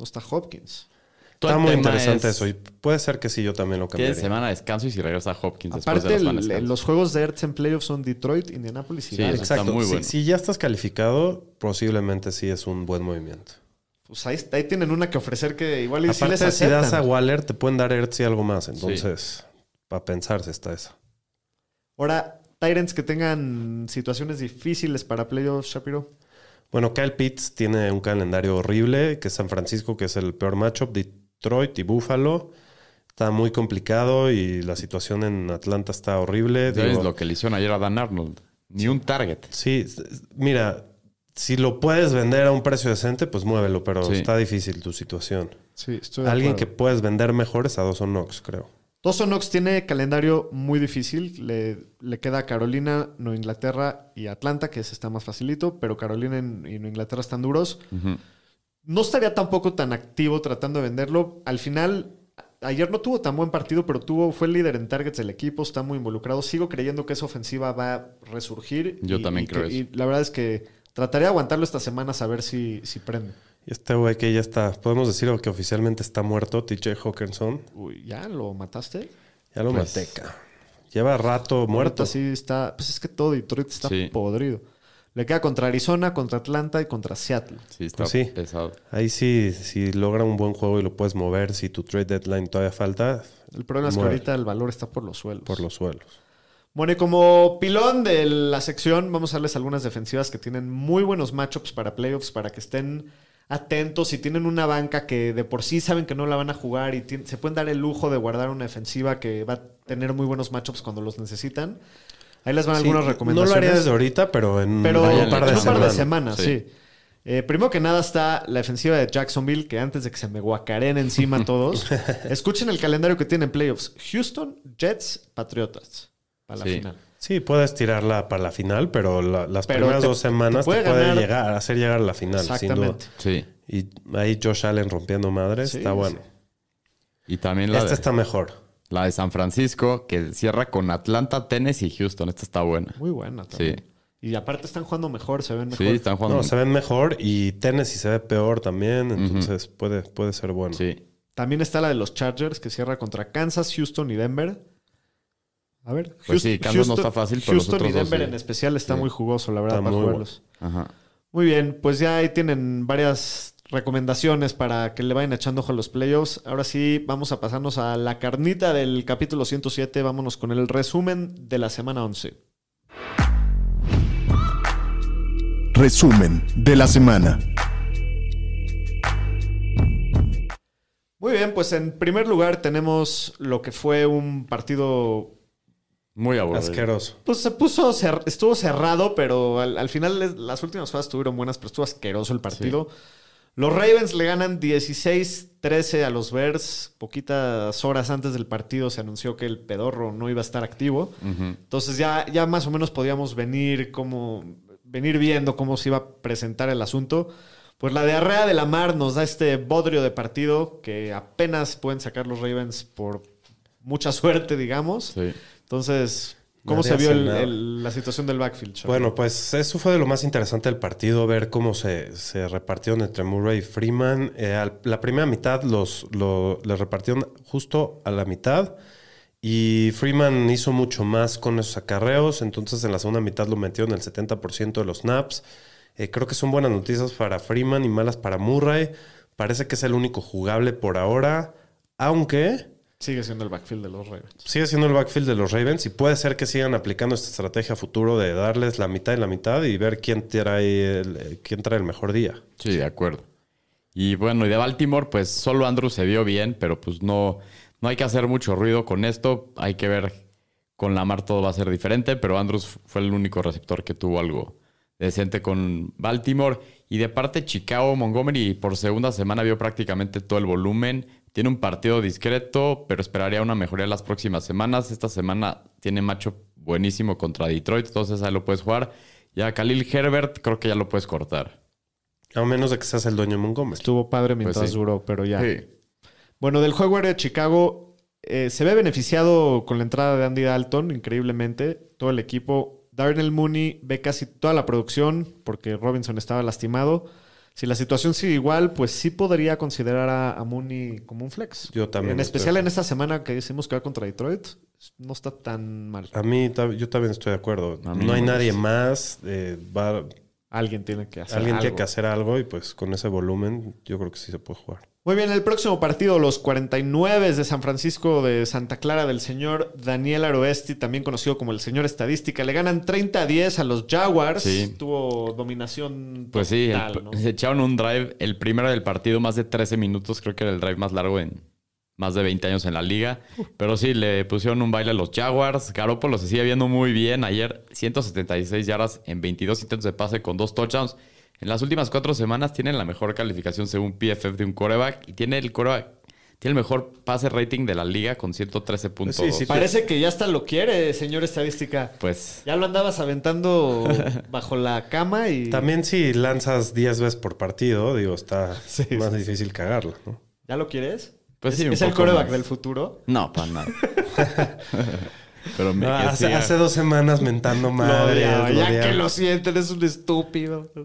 No está Hopkins.
Está muy interesante
es-
eso y puede ser que sí, yo también lo
Tiene
cambiaría.
semana de descanso y si regresa Hopkins después
Aparte,
de la semana de
los juegos de Ertz en playoffs son Detroit, Indianapolis y
Sí,
Dallas.
eso está
Exacto.
muy
Si-
bueno.
Si, ya estás calificado, posiblemente sí es un buen movimiento.
Pues ahí, ahí tienen una que ofrecer que igual y sí les
Aparte, si das a. Waller, te pueden dar Ertz y algo más. Entonces, para pensarse está eso.
Ahora, Tyrants que tengan situaciones difíciles para playoffs, Shapiro.
Bueno, Kyle Pitts tiene un calendario horrible, que es San Francisco, que es el peor matchup, Detroit y Buffalo. Está muy complicado y la situación en Atlanta está horrible.
¿Sabes
Digo,
lo que le hicieron ayer a Dan Arnold? Ni un target.
Sí, mira, si lo puedes vender a un precio decente, pues muévelo, pero
Sí.
está difícil tu situación.
Sí, estoy
Alguien que puedes vender mejor es a Dawson Knox, creo.
Dawson Knox tiene calendario muy difícil. Le, le queda a Carolina, Nueva Inglaterra y Atlanta, que ese está más facilito, pero Carolina y Nueva Inglaterra están duros. No estaría tampoco tan activo tratando de venderlo. Al final, ayer no tuvo tan buen partido, pero tuvo, fue el líder en targets del equipo, está muy involucrado. Sigo creyendo que esa ofensiva va a resurgir.
Yo también
y
creo
que-
eso.
Y la verdad es que trataría de aguantarlo esta semana a ver si, si prende.
Y este güey que ya está, podemos decir que oficialmente está muerto, TJ Hawkinson.
Uy, ¿ya lo mataste?
Ya lo
Pues-
maté. Lleva rato muerto.
Sí está. Pues es que todo Detroit está
Sí.
podrido. Le queda contra Arizona, contra Atlanta y contra Seattle.
Sí, está
Pues sí.
pesado.
Ahí sí, si logra un buen juego y lo puedes mover, si tu trade deadline todavía falta,
El problema es que
Muere.
ahorita el valor está por los suelos.
por los suelos.
Bueno, y como pilón de la sección, vamos a darles algunas defensivas que tienen muy buenos matchups para playoffs, para que estén atentos y tienen una banca que de por sí saben que no la van a jugar y se pueden dar el lujo de guardar una defensiva que va a tener muy buenos matchups cuando los necesitan. Ahí les van
Sí,
algunas
no
recomendaciones.
lo haría desde ahorita, pero en
Pero
un par de
par
semanas.
de semanas, sí.
Sí.
Eh, primero que nada está la defensiva de Jacksonville, que antes de que se me guacaren encima todos, escuchen el calendario que tienen playoffs. Houston, Jets, Patriotas. Para la
Sí.
final.
Sí, puedes tirarla para la final, pero la- las
Pero
primeras
te-
dos semanas
te
te
puede
puede,
ganar-
llegar, hacer llegar a la final, sin duda.
Exactamente.
Sí.
Y ahí Josh Allen rompiendo madres,
Sí,
está bueno.
Y también la,
Esta
de,
está mejor.
la de San Francisco, que cierra con Atlanta, Tennessee y Houston. Esta está buena.
Muy buena
Sí.
también. Y aparte están jugando mejor, se ven mejor.
Sí, están jugando.
No, se ven mejor y Tennessee se ve peor también, entonces puede, puede ser bueno.
Sí.
También está la de los Chargers, que cierra contra Kansas, Houston y Denver. A ver.
Pues sí, Kansas no está fácil, pero los
Houston y
otros dos
Denver
sí.
en especial está
Sí.
muy jugoso, la verdad,
Está
para
muy
jugarlos.
Ajá.
Muy bien, pues ya ahí tienen varias recomendaciones para que le vayan echando ojo a los playoffs. Ahora sí, vamos a pasarnos a la carnita del capítulo 107. Vámonos con el resumen de la semana 11.
Resumen de la semana.
Muy bien, pues en primer lugar tenemos lo que fue un partido
Muy aburrido.
Asqueroso.
Pues se puso, cer- estuvo cerrado, pero al, al final les- las últimas fases estuvieron buenas, pero estuvo asqueroso el partido. Los Ravens le ganan 16-13 a los Bears. Poquitas horas antes del partido se anunció que el pedorro no iba a estar activo. Entonces ya, ya más o menos podíamos venir como venir viendo cómo se iba a presentar el asunto. Pues la diarrea de la mar nos da este bodrio de partido que apenas pueden sacar los Ravens por mucha suerte, digamos.
Sí.
Entonces, ¿cómo
Nadie
se vio el- el- la situación del backfield?
Bueno, pues eso fue de lo más interesante del partido, ver cómo se, se repartieron entre Murray y Freeman. Eh, al- la primera mitad los, lo- les repartieron justo a la mitad y Freeman hizo mucho más con esos acarreos, entonces en la segunda mitad lo metió en el 70% de los snaps. Eh, creo que son buenas noticias para Freeman y malas para Murray. Parece que es el único jugable por ahora, aunque
Sigue siendo el backfield de los Ravens.
sigue siendo el backfield de los Ravens y puede ser que sigan aplicando esta estrategia a futuro de darles la mitad y la mitad y ver quién trae el, eh, quién trae el mejor día.
Sí, de acuerdo. Y bueno, y de Baltimore, pues solo Andrew se vio bien, pero pues no, no hay que hacer mucho ruido con esto. Hay que ver con Lamar todo va a ser diferente, pero Andrews fue el único receptor que tuvo algo decente con Baltimore. Y de parte Chicago, Montgomery por segunda semana vio prácticamente todo el volumen. Tiene un partido discreto, pero esperaría una mejoría las próximas semanas. Esta semana tiene macho buenísimo contra Detroit, entonces ahí lo puedes jugar. Ya Khalil Herbert creo que ya lo puedes cortar.
A menos de que seas el dueño de Montgomery.
Estuvo padre mientras
Pues sí.
duró, pero ya.
Sí.
Bueno, del juego aéreo de Chicago eh, se ve beneficiado con la entrada de Andy Dalton, increíblemente. Todo el equipo. Darnell Mooney ve casi toda la producción porque Robinson estaba lastimado. Si la situación sigue igual, pues sí podría considerar a, a Mooney como un flex.
Yo también
En especial en esta semana que decimos que va contra Detroit, no está tan mal.
A mí yo también estoy de acuerdo. No hay nadie más. eh, va-
Alguien tiene que hacer
alguien tiene
algo.
que hacer algo y pues con ese volumen yo creo que sí se puede jugar.
Muy bien, el próximo partido, los 49 de San Francisco de Santa Clara del señor Daniel Aroesti, también conocido como el señor estadística, le ganan 30 a 10 a los Jaguars.
Sí.
Tuvo dominación
Pues sí, el-
¿no?
se echaron un drive, el primero del partido, más de 13 minutos, creo que era el drive más largo en más de 20 años en la liga. Pero sí, le pusieron un baile a los Jaguars. Garoppolo se sigue viendo muy bien. Ayer 176 yardas en 22 intentos de pase con dos touchdowns. En las últimas cuatro semanas tienen la mejor calificación según PFF de un quarterback y tiene el quarterback, tiene el mejor pase rating de la liga con 113.2.
Pues sí, sí.
Parece que ya hasta lo quiere, señor estadística.
Pues
Ya lo andabas aventando bajo la cama y...
También si lanzas 10 veces por partido, digo, está más difícil cagarla, ¿no?
¿Ya lo quieres?
Pues
¿Es,
sí, un
es el coreback
más.
del futuro?
no, para nada. Pero me
Ah, hace, hace dos semanas mentando
Lo
madre.
odiaba, ya que lo sienten, es un estúpido.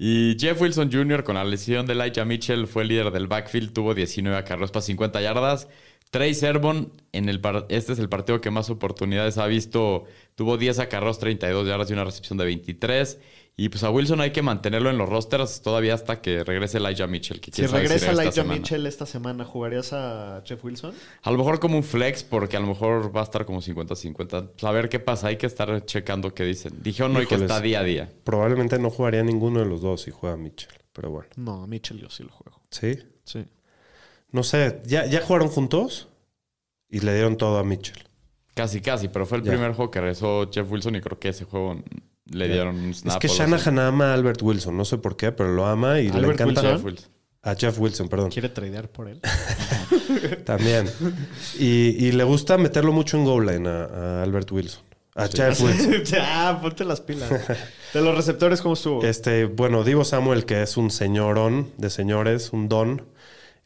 Y Jeff Wilson Jr. con la lesión de Elijah Mitchell fue el líder del backfield, tuvo 19 acarreos para 50 yardas. Trey Sermon en el par- este es el partido que más oportunidades ha visto. Tuvo 10 acarreos, 32 yardas y una recepción de 23. Y pues a Wilson hay que mantenerlo en los rosters todavía hasta que regrese Elijah Mitchell. Que
Si regresa
esta
Elijah
semana.
Mitchell esta semana, ¿jugarías a Jeff Wilson?
A lo mejor como un flex, porque a lo mejor va a estar como 50-50. Pues a ver qué pasa. Hay que estar checando qué dicen. Dijeron hoy que está día a día.
Probablemente no jugaría ninguno de los dos si juega Mitchell. Pero bueno.
No, a Mitchell yo sí lo juego.
¿Sí?
Sí.
No sé. ¿Ya, ya jugaron juntos? Y le dieron todo a Mitchell.
Casi, casi. Pero fue el
Ya.
primer juego que regresó Jeff Wilson y creo que ese juego le dieron un snap.
es que. Shanahan ama a Albert Wilson. No sé por qué, pero lo ama y le
¿Albert
encanta.
Wilson?
Jeff Wilson.
A Jeff Wilson, perdón.
¿Quiere tradear por él?
También. Y, y le gusta meterlo mucho en goal line a, a Albert Wilson. A Jeff Wilson.
ya, ponte las pilas. De los receptores, ¿cómo estuvo?
Este, bueno, Divo Samuel, que es un señorón de señores, un don,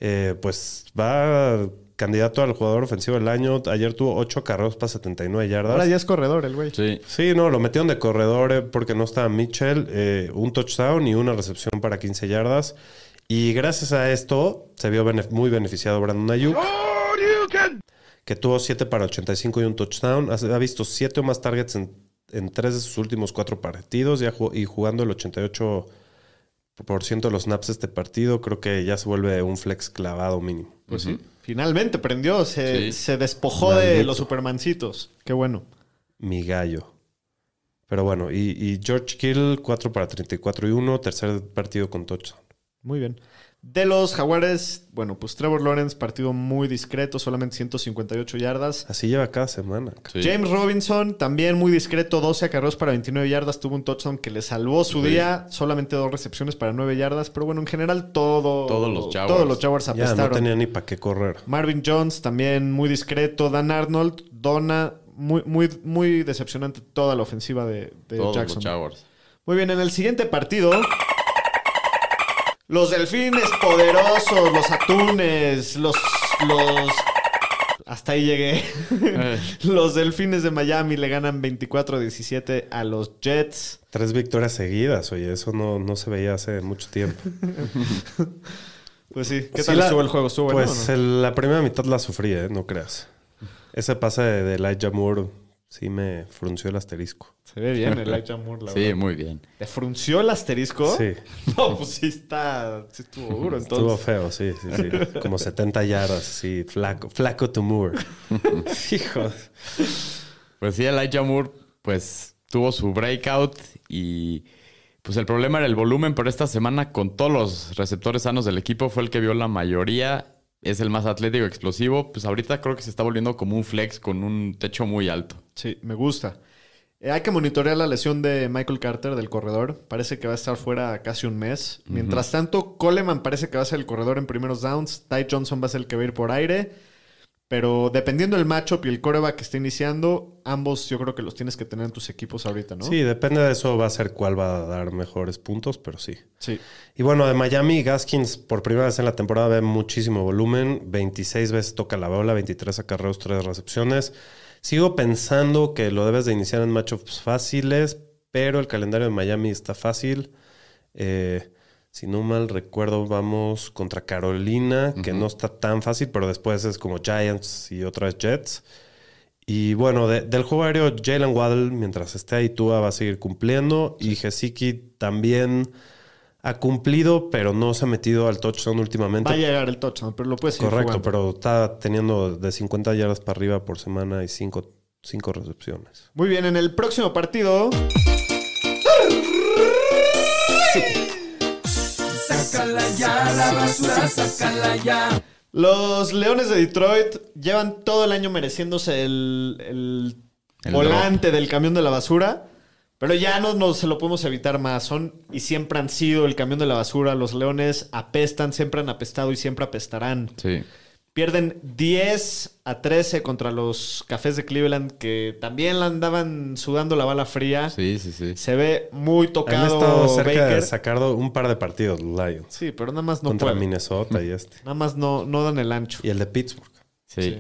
eh, pues va candidato al jugador ofensivo del año. Ayer tuvo 8 carreros para 79 yardas.
Ahora ya es corredor el güey.
Sí.
Sí, no, lo metieron de corredor eh, porque no estaba Mitchell. eh, un touchdown y una recepción para 15 yardas. Y gracias a esto se vio muy beneficiado Brandon Ayuk. Que tuvo 7 para 85 y un touchdown. Ha, ha visto 7 o más targets en, en 3 de sus últimos 4 partidos y, ha ju- y jugando el 88% de los snaps de este partido. Creo que ya se vuelve un flex clavado mínimo.
Pues sí. Finalmente prendió, se,
Sí.
se despojó de los supermancitos. Qué bueno.
Mi gallo. Pero bueno, y, y George Kittle 4 para 34 y 1. Tercer partido con touchdown.
Muy bien. De los Jaguares, bueno, pues Trevor Lawrence, partido muy discreto, solamente 158 yardas.
Así lleva cada semana.
Sí.
James Robinson, también muy discreto, 12 acarreos para 29 yardas, tuvo un touchdown que le salvó su
Sí.
día, solamente dos recepciones para 9 yardas, pero bueno, en general todo,
Todos los Jaguars.
todos los Jaguars
Ya no
apestaron.
tenía ni para qué correr.
Marvin Jones también muy discreto, Dan Arnold, Donna, muy, muy, muy decepcionante toda la ofensiva de, de
Todos
Jackson.
los Jaguars.
Muy bien, en el siguiente partido. Los delfines poderosos, los atunes, los. los. Hasta ahí llegué.
Eh.
los delfines de Miami le ganan 24-17 a los Jets.
Tres victorias seguidas, oye, eso no, no se veía hace mucho tiempo.
Pues sí, ¿qué
Sí,
tal
la-
estuvo el juego? ¿Estuvo bueno
Pues
o no?
el- la primera mitad la sufrí, ¿eh? no creas. Ese pase de, de Elijah Moore sí me frunció el asterisco.
Se ve bien el Elijah Moore, la
Sí,
verdad.
muy bien.
¿Te frunció el asterisco?
Sí,
No, pues sí está. Sí estuvo duro entonces.
estuvo feo, sí, sí, sí. Como 70 yardas, sí, flaco, flaco to Moore. Hijo.
Pues sí, Elijah Moore, pues tuvo su breakout y pues el problema era el volumen, pero esta semana con todos los receptores sanos del equipo fue el que vio la mayoría. Es el más atlético, explosivo. Pues ahorita creo que se está volviendo como un flex con un techo muy alto.
Sí, me gusta. Eh, hay que monitorear la lesión de Michael Carter del corredor. Parece que va a estar fuera casi un mes. Mientras tanto, Coleman parece que va a ser el corredor en primeros downs. Ty Johnson va a ser el que va a ir por aire. Pero dependiendo del matchup y el coreback que esté iniciando, ambos yo creo que los tienes que tener en tus equipos ahorita, ¿no?
Sí, depende de eso va a ser cuál va a dar mejores puntos, pero sí.
Sí.
Y bueno, de Miami, Gaskins por primera vez en la temporada ve muchísimo volumen. 26 veces toca la bola, 23 acarreos, 3 recepciones. Sigo pensando que lo debes de iniciar en matchups fáciles, pero el calendario de Miami está fácil. Eh, si no mal recuerdo, vamos contra Carolina, que no está tan fácil, pero después es como Giants y otras Jets. Y bueno, de- del juego aéreo, Jalen Waddle, mientras esté ahí, Tua va a seguir cumpliendo. Y Gesicki también ha cumplido, pero no se ha metido al touchdown últimamente.
Va a llegar el touchdown, pero lo puedes seguir
Correcto,
jugando.
pero está teniendo de 50 yardas para arriba por semana y 5 cinco recepciones.
Muy bien, en el próximo partido.
Sácala ya, la basura, sácala ya.
Los Leones de Detroit llevan todo el año mereciéndose el, el
El
volante del camión de la basura. Pero ya no, no se lo podemos evitar más. Son y siempre han sido el camión de la basura. Los Leones apestan, siempre han apestado y siempre apestarán.
Sí.
Pierden 10 a 13 contra los Cafés de Cleveland, que también la andaban sudando la bala fría.
Sí, sí, sí.
Se ve muy
Han
tocado
estado cerca
Baker.
de sacar un par de partidos los Lions.
Sí, pero nada más no
contra
pueden.
Minnesota y este.
Nada más no, no dan el ancho.
Y el de Pittsburgh.
Sí.
Sí.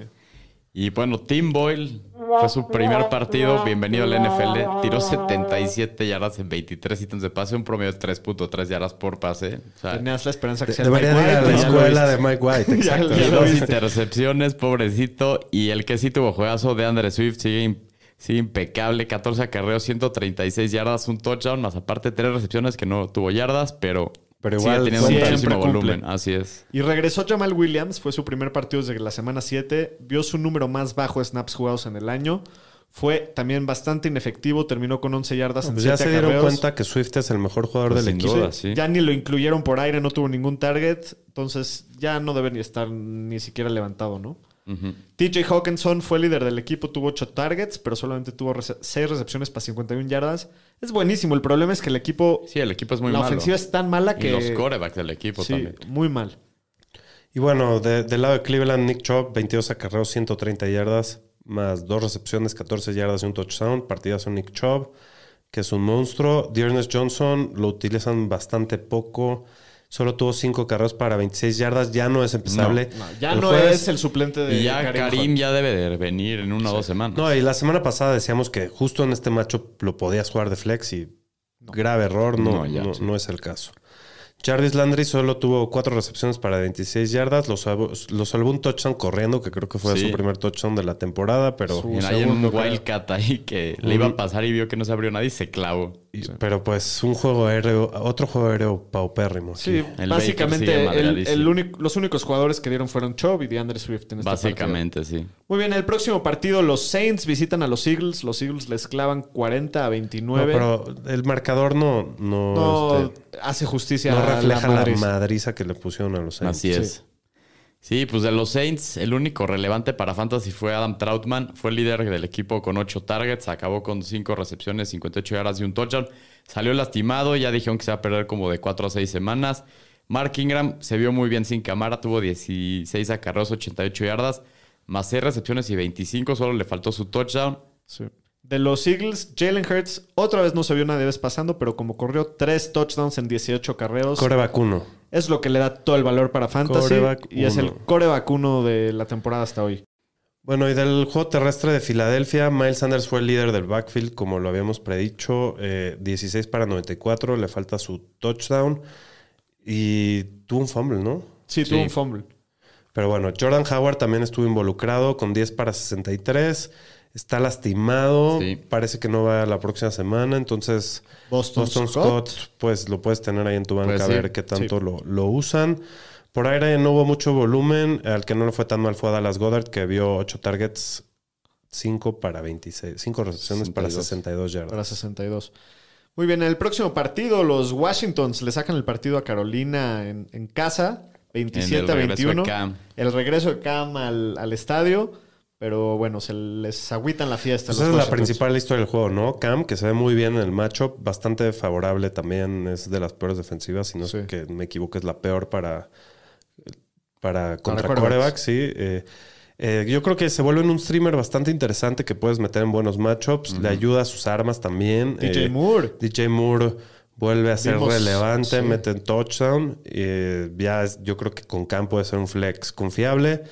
Y bueno, Tim Boyle fue su primer partido. Bienvenido al NFL. Tiró 77 yardas en 23 ítems de pase, un promedio de 3.3 yardas por pase. O sea,
Tenías la esperanza que sea Mike
ir a
White,
la
ya lo
escuela de Mike White, exacto.
y dos intercepciones, pobrecito. Y el que sí tuvo juegazo de Andre Swift sigue, sigue impecable. 14 acarreos, 136 yardas, un touchdown, más aparte tres recepciones que no tuvo yardas, pero,
Pero igual
teniendo
siempre cumple.
volumen. Así es.
Y regresó Jamal Williams, fue su primer partido desde la semana 7, vio su número más bajo de snaps jugados en el año. Fue también bastante inefectivo, terminó con 11 yardas en
Pues ya
7
se dieron
acarreos.
cuenta que Swift es el mejor jugador
Pues
del equipo.
duda, sí.
Ya ni lo incluyeron por aire, no tuvo ningún target, entonces ya no debe ni estar ni siquiera levantado, ¿no? TJ Hawkinson fue líder del equipo, tuvo 8 targets, pero solamente tuvo 6 recepciones para 51 yardas. Es buenísimo, el problema es que el equipo,
Sí, el equipo es muy
la
malo.
ofensiva es tan mala
Y
que...
los corebacks del equipo
sí,
también.
muy mal.
Y bueno, de- del lado de Cleveland, Nick Chubb, 22 acarreos, 130 yardas, más dos recepciones, 14 yardas y un touchdown. Partidazo Nick Chubb, que es un monstruo. Dearness Johnson lo utilizan bastante poco. Solo tuvo 5 carreos para 26 yardas. Ya no es empezable.
No, ya
El
no
jueves-
es el suplente de
Y ya Karim, ya debe de venir en una o dos semanas.
No, y la semana pasada decíamos que justo en este macho lo podías jugar de flex y grave error, no,
No, ya,
no,
sí.
no es el caso. Jarvis Landry solo tuvo cuatro recepciones para 26 yardas, lo salvó, lo salvó un touchdown corriendo, que creo que fue
Sí.
su primer touchdown de la temporada, pero,
Su-
hay un wildcat ahí que le iba a pasar y vio que no se abrió nadie y se clavó.
y- pero pues un juego aéreo, otro juego aéreo paupérrimo.
Sí,
El
básicamente el- el único- los únicos jugadores que dieron fueron Chubb y DeAndre Swift en este
Básicamente, sí.
Muy bien, el próximo partido los Saints visitan a los Eagles, los Eagles les clavan 40 a
No,
29.
pero el marcador no, no,
no
este,
hace justicia
no
a
refleja
la
madriza que le pusieron a los Saints.
Así es. Sí, pues de los Saints, el único relevante para Fantasy fue Adam Troutman. Fue el líder del equipo con 8 targets. Acabó con 5 recepciones, 58 yardas y un touchdown. Salió lastimado. Ya dijeron que se va a perder como de 4 a 6 semanas. Mark Ingram se vio muy bien sin cámara. Tuvo 16 acarreos, 88 yardas. Más 6 recepciones y 25. Solo le faltó su touchdown.
Sí. De los Eagles, Jalen Hurts otra vez no se vio una vez pasando, pero como corrió tres touchdowns en 18 carreos,
Core vacuno.
es lo que le da todo el valor para Fantasy. Y es el
uno.
coreback uno de la temporada hasta hoy.
Bueno, y del juego terrestre de Filadelfia, Miles Sanders fue el líder del backfield, como lo habíamos predicho, eh, 16 para 94, le falta su touchdown y tuvo un fumble, ¿no?
Sí,
Sí.
tuvo un fumble.
Pero bueno, Jordan Howard también estuvo involucrado con 10 para 63, está lastimado,
Sí.
parece que no va la próxima semana, entonces
Boston,
Boston
Scott.
Scott, pues lo puedes tener ahí en tu banca
Pues
a
sí,
ver qué tanto
sí.
lo, lo usan. Por aire no hubo mucho volumen. Al que no le fue tan mal fue a Dallas Goddard, que vio 8 targets, 5 para 26. 5 recepciones para
62.
62 yardas.
Para 62. Muy bien, en el próximo partido, los Washingtons le sacan el partido a Carolina en, en casa, 27
En el
a
regreso de
21.
Cam.
El regreso de Cam al, al estadio, pero bueno, se les agüitan la fiesta.
Pues esa es la principal historia del juego, ¿no? Cam, que se ve muy bien en el matchup, bastante favorable también, es de las peores defensivas, si no
Sí.
es que me equivoco, es la peor para, para contra coreback, sí. Eh, eh, yo creo que se vuelve un streamer bastante interesante que puedes meter en buenos matchups, le ayuda a sus armas también.
DJ
Eh,
Moore.
DJ Moore vuelve a ser
Vimos-
relevante,
sí.
mete en touchdown. eh, ya es- yo creo que con Cam puede ser un flex confiable.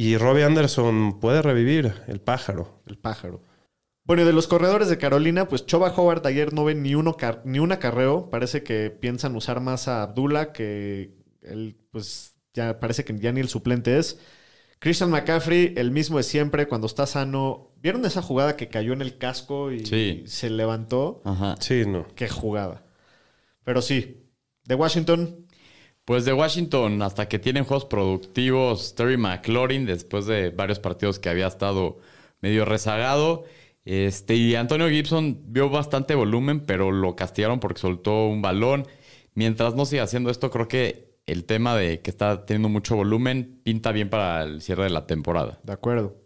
Y Robbie Anderson puede revivir el pájaro.
El pájaro. Bueno, y de los corredores de Carolina, pues Choba Howard ayer no ve ni, uno car- ni un acarreo. Parece que piensan usar más a Abdullah, que él, pues ya parece que ya ni el suplente es. Christian McCaffrey, el mismo de siempre, cuando está sano. ¿Vieron esa jugada que cayó en el casco y
Sí.
se levantó?
Ajá.
Sí, no.
Qué jugada. Pero sí, de Washington,
Pues de Washington, hasta que tienen juegos productivos, Terry McLaurin, después de varios partidos que había estado medio rezagado. Este, y Antonio Gibson vio bastante volumen, pero lo castigaron porque soltó un balón. Mientras no siga haciendo esto, creo que el tema de que está teniendo mucho volumen pinta bien para el cierre de la temporada.
de acuerdo.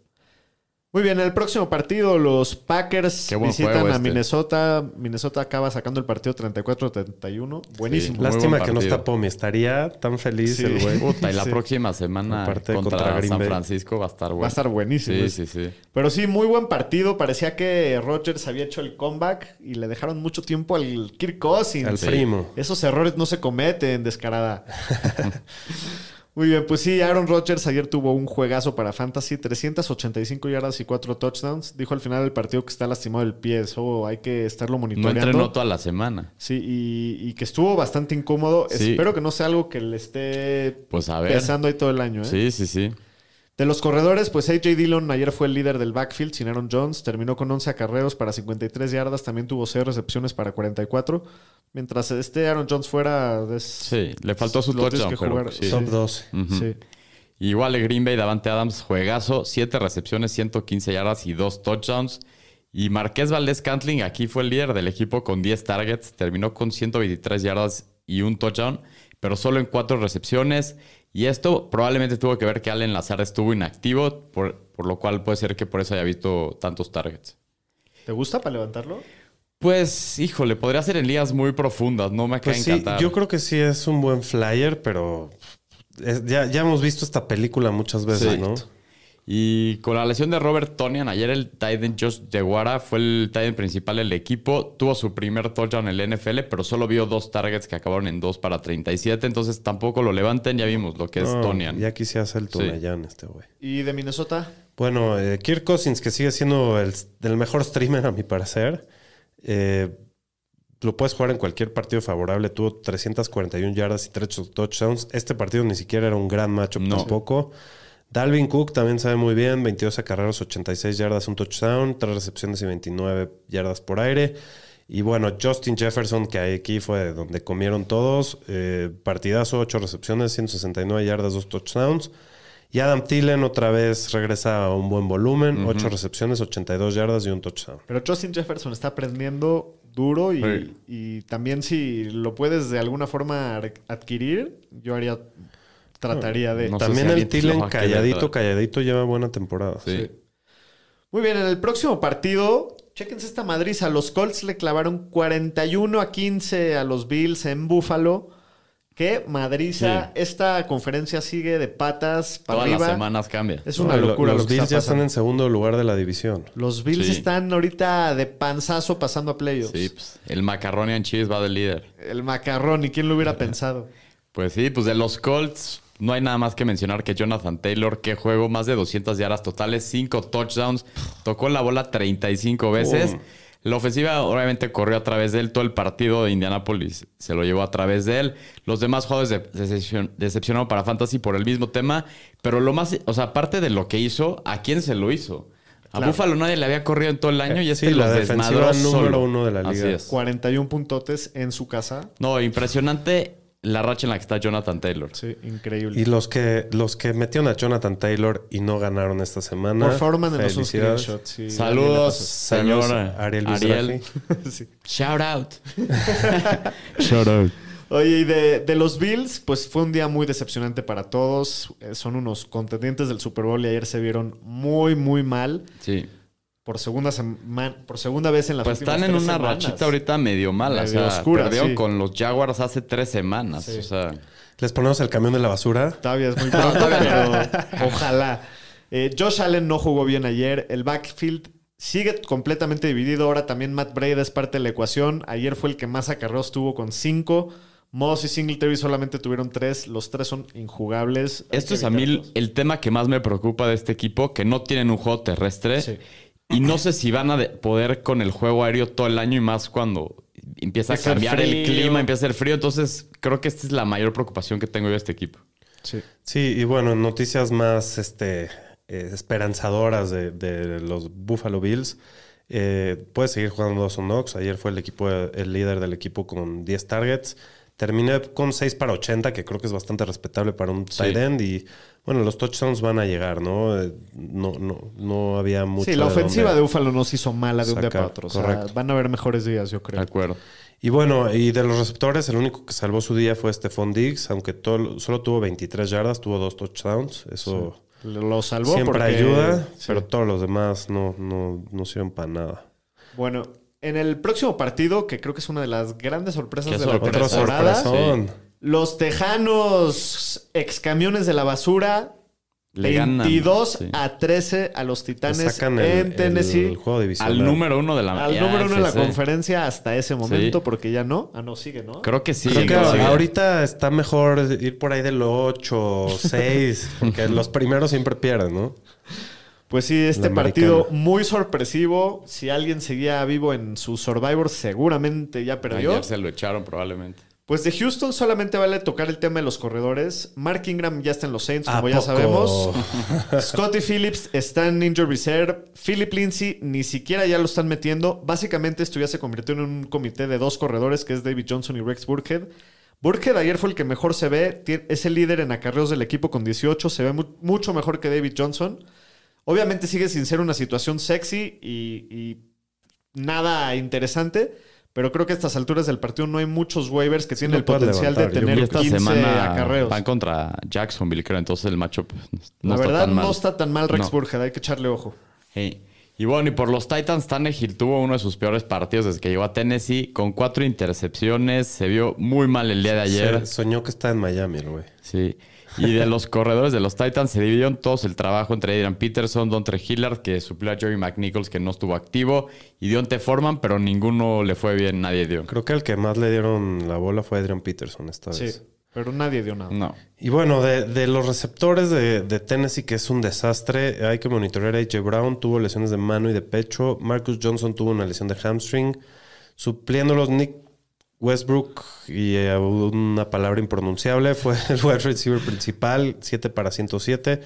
Muy bien, en el próximo partido los Packers visitan a
este.
Minnesota. Minnesota acaba sacando el partido 34-31. Buenísimo.
Lástima
buen
que no está Pomi. Estaría tan feliz
Sí.
el güey.
Puta, y la
Sí.
próxima semana contra, San. Francisco va a estar bueno.
Va a estar buenísimo.
Sí, sí, sí.
Pero sí, muy buen partido. Parecía que Rodgers había hecho el comeback y le dejaron mucho tiempo al Kirk Cousins.
Al
Sí.
primo.
Esos errores no se cometen, descarada. Muy bien, pues sí, Aaron Rodgers ayer tuvo un juegazo para Fantasy, 385 yardas y 4 touchdowns. Dijo al final del partido que está lastimado el pie, eso hay que estarlo
No
monitoreando.
entrenó toda la semana.
Sí, y, y que estuvo bastante incómodo.
Sí.
Espero que no sea algo que le esté
Pues a ver.
pesando ahí todo el año. ¿eh?
Sí, sí, sí.
De los corredores, pues AJ Dillon ayer fue el líder del backfield sin Aaron Jones. Terminó con 11 acarreos para 53 yardas. También tuvo 6 recepciones para 44. Mientras este Aaron Jones fuera... de-
Sí, le faltó su touchdown,
que
pero
jugar.
sí.
Top 12.
Ujú.
Sí.
Igual de Green Bay, Davante Adams, juegazo, 7 recepciones, 115 yardas y 2 touchdowns. Y Marqués Valdés Cantling aquí fue el líder del equipo con 10 targets, terminó con 123 yardas y un touchdown, pero solo en 4 recepciones. Y esto probablemente tuvo que ver que Allen Lazar estuvo inactivo, por, por lo cual puede ser que por eso haya visto tantos targets.
¿Te gusta para levantarlo?
Pues, híjole, podría ser en ligas muy profundas, no me acaba
Pues sí, yo creo que sí es un buen flyer, pero es- ya, ya hemos visto esta película muchas veces,
Sí.
¿no?
Y con la lesión de Robert Tonian, ayer el Titan Josh DeGuara fue el Titan principal del equipo. Tuvo su primer touchdown en el NFL, pero solo vio dos targets que acabaron en 2 para 37. Entonces tampoco lo levanten. Ya vimos lo que es Tonian.
Ya quisiera hacer el
Sí.
Tonayán este güey.
¿Y de Minnesota?
Bueno, eh, Kirk Cousins, que sigue siendo el, el mejor streamer a mi parecer, eh, lo puedes jugar en cualquier partido favorable. Tuvo 341 yardas y 3 touchdowns. Este partido ni siquiera era un gran matchup
No.
tampoco. Dalvin Cook también sabe muy bien, 22 acarreos, 86 yardas, un touchdown, 3 recepciones y 29 yardas por aire. Y bueno, Justin Jefferson, que aquí fue donde comieron todos, eh, partidazo, 8 recepciones, 169 yardas, 2 touchdowns. Y Adam Thielen otra vez regresa a un buen volumen, 8 recepciones, 82 yardas y un touchdown.
Pero Justin Jefferson está aprendiendo duro y,
Sí.
y también si lo puedes de alguna forma adquirir, yo haría, trataría de...
No
También
si
el
querer
calladito, calladito lleva buena temporada.
Sí.
Muy bien, en el próximo partido, chéquense esta madriza. Los Colts le clavaron 41 a 15 a los Bills en Buffalo. Qué madriza.
Sí.
Esta conferencia sigue de patas para
Todas
arriba.
las semanas cambia.
Es una
lo-
locura
Los
lo que
Bills ya están en segundo lugar de la división.
Los Bills
Sí.
están ahorita de panzazo pasando a playoffs.
Sí, pues, el Macaroni and Cheese va del líder.
El macarrón, ¿y quién lo hubiera pensado?
Pues sí, pues de los Colts no hay nada más que mencionar que Jonathan Taylor, que juego más de 200 yardas totales, 5 touchdowns, tocó la bola 35 veces. La ofensiva obviamente corrió a través de él, todo el partido de Indianapolis se lo llevó a través de él. Los demás jugadores de- decepcion- decepcionaron para Fantasy por el mismo tema, pero lo más, o sea, aparte de lo que hizo, ¿a quién se lo hizo? A
Claro.
Buffalo nadie le había corrido en todo el año y
Eh,
este
sí, la
los
defensiva
desmadró
número
solo.
uno de la
Así
liga.
es.
41 puntotes en su casa.
No, impresionante la racha en la que está Jonathan Taylor.
Sí, increíble.
Y los que, los que metieron a Jonathan Taylor y no ganaron esta semana.
Por favor, mándenos un screenshot. sí,
Saludos,
Saludos,
señor
Ariel
Ariel.
Sí.
Shout out. Shout out.
Oye, y de, de los Bills, pues fue un día muy decepcionante para todos. Eh, son unos contendientes del Super Bowl y ayer se vieron muy, muy mal.
Sí.
Por segunda, sema- por segunda vez en las
Pues
últimas
están en una
semanas.
rachita ahorita medio mala.
Medio
o sea,
oscura,
perdieron
sí.
con los Jaguars hace tres semanas.
Sí.
O sea,
Les ponemos el camión de la basura.
Todavía es muy pronto, pero ojalá. Eh, Josh Allen no jugó bien ayer. El backfield sigue completamente dividido. Ahora también Matt Braid es parte de la ecuación. Ayer fue el que más acarreos tuvo con cinco. Moss y Singletary solamente tuvieron tres. Los tres son injugables.
Esto es a mí el tema que más me preocupa de este equipo, que no tienen un juego terrestre.
Sí.
Y no sé si van a de- poder con el juego aéreo todo el año y más cuando empieza a
a
cambiar el clima, empieza a hacer frío. Entonces, creo que esta es la mayor preocupación que tengo yo de este equipo.
Sí.
Sí, y bueno, noticias más este, eh, esperanzadoras de, de los Buffalo Bills. Eh, puede seguir jugando Dawson Knox. Ayer fue el equipo, el líder del equipo con 10 targets. Terminé con 6 para 80, que creo que es bastante respetable para un
Sí.
tight end. Y bueno, los touchdowns van a llegar, ¿no? Eh, No, no, no había mucho.
Sí, la
de
ofensiva de Búfalo no se hizo mala de un día
sacar,
para otro. O sea,
correcto.
van a haber mejores días, yo
De
creo.
acuerdo.
Y bueno, y de los receptores, el único que salvó su día fue Stephon Diggs, aunque todo- solo tuvo 23 yardas, tuvo dos touchdowns. Eso
Lo salvó
siempre
porque...
ayuda,
Sí.
pero todos los demás no, no, no sirven para nada.
Bueno, en el próximo partido, que creo que es una de las grandes sorpresas
Qué
de la temporada. Los Tejanos, ex camiones de la basura,
Le ganan,
22
sí.
a 13 a los Titanes
sacan el,
en Tennessee.
el juego divisional.
Al número uno de la
al número uno de la conferencia hasta ese momento,
Sí.
porque ya no. Ah, no, sigue, ¿no?
Creo que sí.
Creo que ahorita está mejor ir por ahí del 8, 6, porque los primeros siempre pierden, ¿no?
Pues sí, este
La
partido
americana.
muy sorpresivo. Si alguien seguía vivo en su Survivor, seguramente ya perdió.
Ayer se lo echaron probablemente.
Pues de Houston solamente vale tocar el tema de los corredores. Mark Ingram ya está en los Saints,
¿A
como ya
poco?
sabemos. Scotty Phillips está en Injured Reserve. Philip Lindsay ni siquiera ya lo están metiendo. Básicamente esto ya se convirtió en un comité de dos corredores, que es David Johnson y Rex Burkhead. Burkhead ayer fue el que mejor se ve. Es el líder en acarreos del equipo con 18. Se ve mu- mucho mejor que David Johnson. Obviamente sigue sin ser una situación sexy y, y nada interesante. Pero creo que a estas alturas del partido no hay muchos waivers que tienen el potencial de
levantar.
Tener
esta
15
semana
acarreos.
van contra Jacksonville, creo. Entonces el matchup no
La
está
verdad
tan mal.
no está tan mal Rex
No.
Burkhead, hay que echarle ojo.
Sí. Y bueno, y por los Titans, Tannehill tuvo uno de sus peores partidos desde que llegó a Tennessee, con cuatro intercepciones. Se vio muy mal el día de ayer.
Se- soñó que está en Miami, el güey.
Sí. Y de los corredores de los Titans se dividieron todos el trabajo entre Adrian Peterson, Dontre Hillard, que suplió a Jerry McNichols, que no estuvo activo, y Dionte Foreman, pero ninguno le fue bien, nadie dio.
Creo que el que más le dieron la bola fue Adrian Peterson esta
Sí,
vez.
pero nadie dio nada.
No.
Y bueno, de, de los receptores de, de Tennessee, que es un desastre, hay que monitorear a AJ Brown, tuvo lesiones de mano y de pecho. Marcus Johnson tuvo una lesión de hamstring. Supliéndolos, Nick Westbrook, y eh, una palabra impronunciable, fue el wide receiver principal, 7 para 107.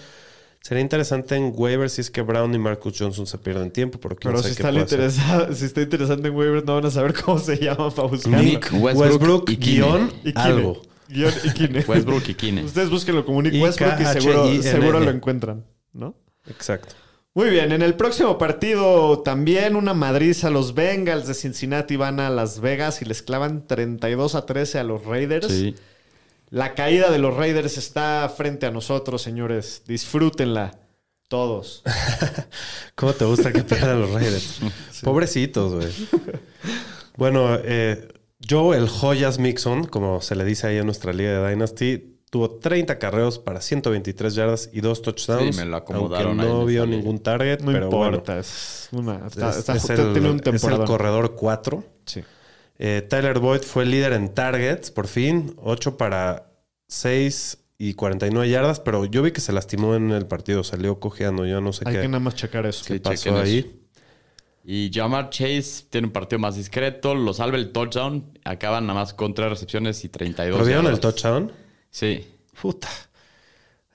Sería interesante en waivers si es que Brown y Marcus Johnson se pierden tiempo, pero quién
Pero si
qué
está, interesado, si está interesante en waivers, no van a saber cómo se llama para buscarlo.
Nick
Westbrook
Westbrook,
y Kine.
guion
Y Kine.
algo.
Guión y Kine.
Westbrook y Kine.
Ustedes búsquenlo como Nick Westbrook y
H
seguro, seguro lo encuentran, ¿no?
Exacto.
Muy bien, en el próximo partido también una madriza. Los Bengals de Cincinnati van a Las Vegas y les clavan 32 a 13 a los Raiders.
Sí.
La caída de los Raiders está frente a nosotros, señores. Disfrútenla. Todos.
¿Cómo te gusta que pierdan los Raiders? Pobrecitos, güey. Bueno, eh, Joe, el Joyas Mixon, como se le dice ahí en nuestra liga de Dynasty, tuvo 30 carreos para 123 yardas y dos touchdowns.
Sí, me lo acomodaron
aunque no vio ningún target,
No
pero
importa. Es una. Está,
bueno.
está-
es, es
tiene
el,
un
es el corredor 4.
Sí.
Eh, Tyler Boyd fue líder en targets, por fin. 8 para 6 y 49 yardas, pero yo vi que se lastimó en el partido. Salió cojeando. Yo no sé
Hay
qué,
que nada más checar eso.
qué
Sí,
pasó ahí.
eso. Y Jamar Chase tiene un partido más discreto. Lo salva el touchdown. Acaban nada más con tres recepciones y 32
¿Pero vieron el touchdown?
Sí.
Puta.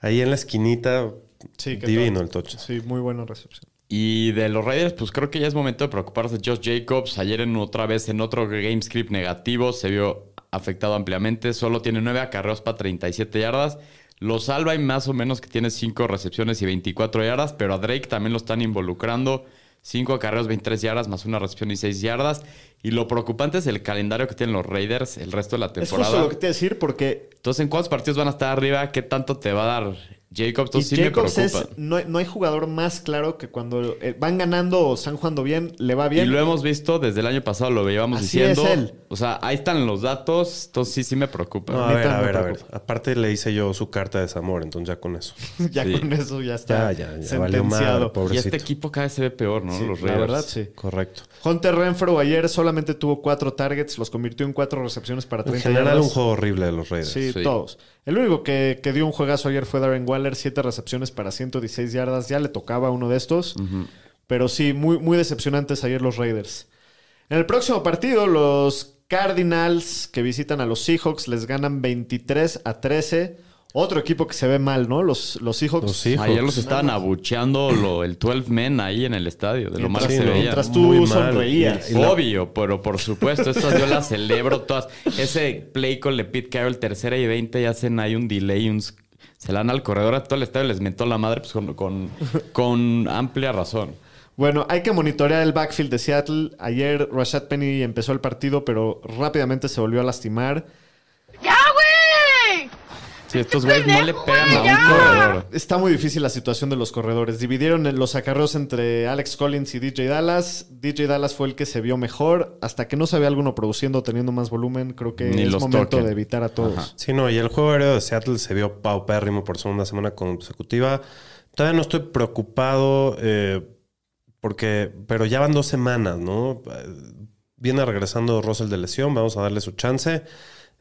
Ahí en la esquinita,
Sí, ¿qué
divino
tal?
el touchdown.
Sí, muy buena recepción.
Y de los Raiders, pues creo que ya es momento de preocuparse Josh Jacobs. Ayer en otra vez en otro game script negativo se vio afectado ampliamente. Solo tiene 9 acarreos para 37 yardas. Lo salva y más o menos que tiene 5 recepciones y 24 yardas, pero a Drake también lo están involucrando. 5 acarreos, 23 yardas, más una recepción y 6 yardas. Y lo preocupante es el calendario que tienen los Raiders el resto de la
Es
temporada.
justo lo que te a decir porque
Entonces, ¿en cuántos partidos van a estar arriba? ¿Qué tanto te va a dar Jacobs?
y
sí me
Jacobs es,
preocupa.
no, hay, no hay jugador más claro que cuando eh, van ganando o están jugando bien, le va bien.
Y lo hemos visto desde el año pasado, lo veíamos
Así
diciendo.
es él.
O sea, ahí están los datos, entonces sí, sí me preocupa.
No,
A
ver, a ver,
me
a ver. Aparte le hice yo su carta de desamor, entonces ya con eso.
ya
Sí.
con eso ya está
Ya, ya, ya valió madre,
sentenciado.
y este equipo cada vez se ve peor, ¿no?
Sí,
los
la
Raiders.
verdad, sí.
Correcto.
Hunter Renfro ayer solamente tuvo cuatro targets, los convirtió en cuatro recepciones para
En
30
general,
yardas.
un juego horrible de los Raiders.
Sí,
Sí.
todos. El único que, que dio un juegazo ayer fue Darren Waller, siete recepciones para 116 yardas. Ya le tocaba uno de estos. Pero sí, muy, muy decepcionantes ayer los Raiders. En el próximo partido, los Cardinals que visitan a los Seahawks les ganan 23 a 13. Otro equipo que se ve mal, ¿no? Los, los Seahawks.
Los Seahawks.
Ayer los estaban abucheando lo- el 12 men ahí en el estadio, de lo mal
Mientras-
que se veía.
mientras tú
Muy mal.
sonreías.
La-
Obvio, pero por supuesto, estas yo las celebro todas. Ese play con le Pete Carroll, tercera y 20, y hacen ahí un delay, un... Se la dan al corredor a todo el estadio, les mentó la madre pues, con, con, con amplia razón.
Bueno, hay que monitorear el backfield de Seattle. Ayer Rashad Penny empezó el partido, pero rápidamente se volvió a lastimar.
Sí, estos güeyes no le pegan a un corredor.
Está muy difícil la situación de los corredores. Dividieron los acarreos entre Alex Collins y DJ Dallas. DJ Dallas fue el que se vio mejor. Hasta que no se ve alguno produciendo, teniendo más volumen, creo que
Ni
es
los
momento
toquen.
de evitar a todos.
Ajá.
Sí, no, y el juego aéreo de Seattle se vio paupérrimo por segunda semana consecutiva. Todavía no estoy preocupado eh, porque, pero ya van dos semanas, ¿no? Eh, Viene regresando Russell de lesión, vamos a darle su chance.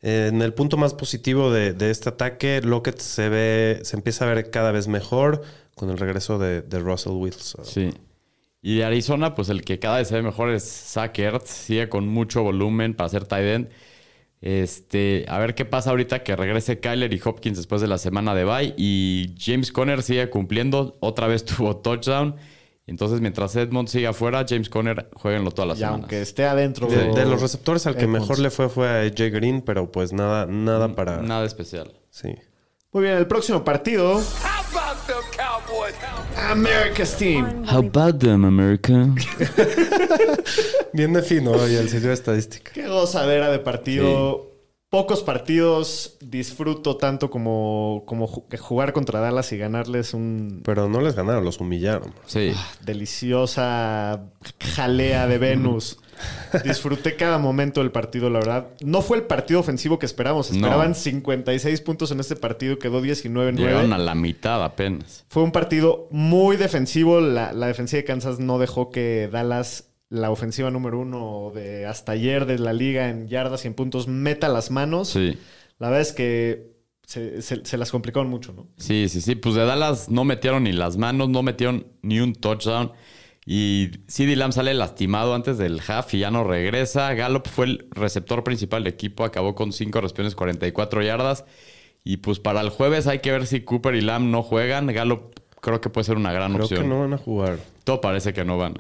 En el punto más positivo de, este ataque, Lockett se ve, se empieza a ver cada vez mejor con el regreso de, de Russell Wilson.
Sí. Y de Arizona, pues el que cada vez se ve mejor es Zach Ertz. Sigue con mucho volumen para ser tight end. Este, a ver qué pasa ahorita que regrese Kyler y Hopkins después de la semana de bye. Y James Conner sigue cumpliendo. Otra vez tuvo touchdown. Entonces, mientras Edmond siga afuera, James Conner jueguenlo todas las
Y
semanas.
aunque esté adentro.
De, de los receptores al que
Edmonds.
mejor le fue fue a AJ Green, pero pues nada, nada para...
Nada especial.
Sí.
Muy bien, el próximo partido. America's Team.
How about them, America?
Bien de fino hoy el sitio de estadística.
Qué gozadera de partido. Pocos partidos disfruto tanto como, como jugar contra Dallas y ganarles un
Pero no les ganaron, los humillaron.
Sí.
deliciosa jalea de Venus. Disfruté cada momento del partido, la verdad. No fue el partido ofensivo que esperábamos.
No.
Esperaban 56 puntos en este partido, quedó 19-9.
Llegaron a la mitad apenas.
Fue un partido muy defensivo. La, la defensiva de Kansas no dejó que Dallas, la ofensiva número uno de hasta ayer de la liga en yardas y en puntos, meta las manos.
Sí.
La verdad es que se, se- se las complicaron mucho, ¿no?
Sí, sí, sí. Pues de Dallas no metieron ni las manos, no metieron ni un touchdown. Y CeeDee Lamb sale lastimado antes del half y ya no regresa. Gallup fue el receptor principal del equipo, acabó con 5 recepciones, 44 yardas. Y pues para el jueves hay que ver si Cooper y Lamb no juegan. Gallup creo que puede ser una gran
Creo
opción.
que no van a jugar.
Todo parece que no van.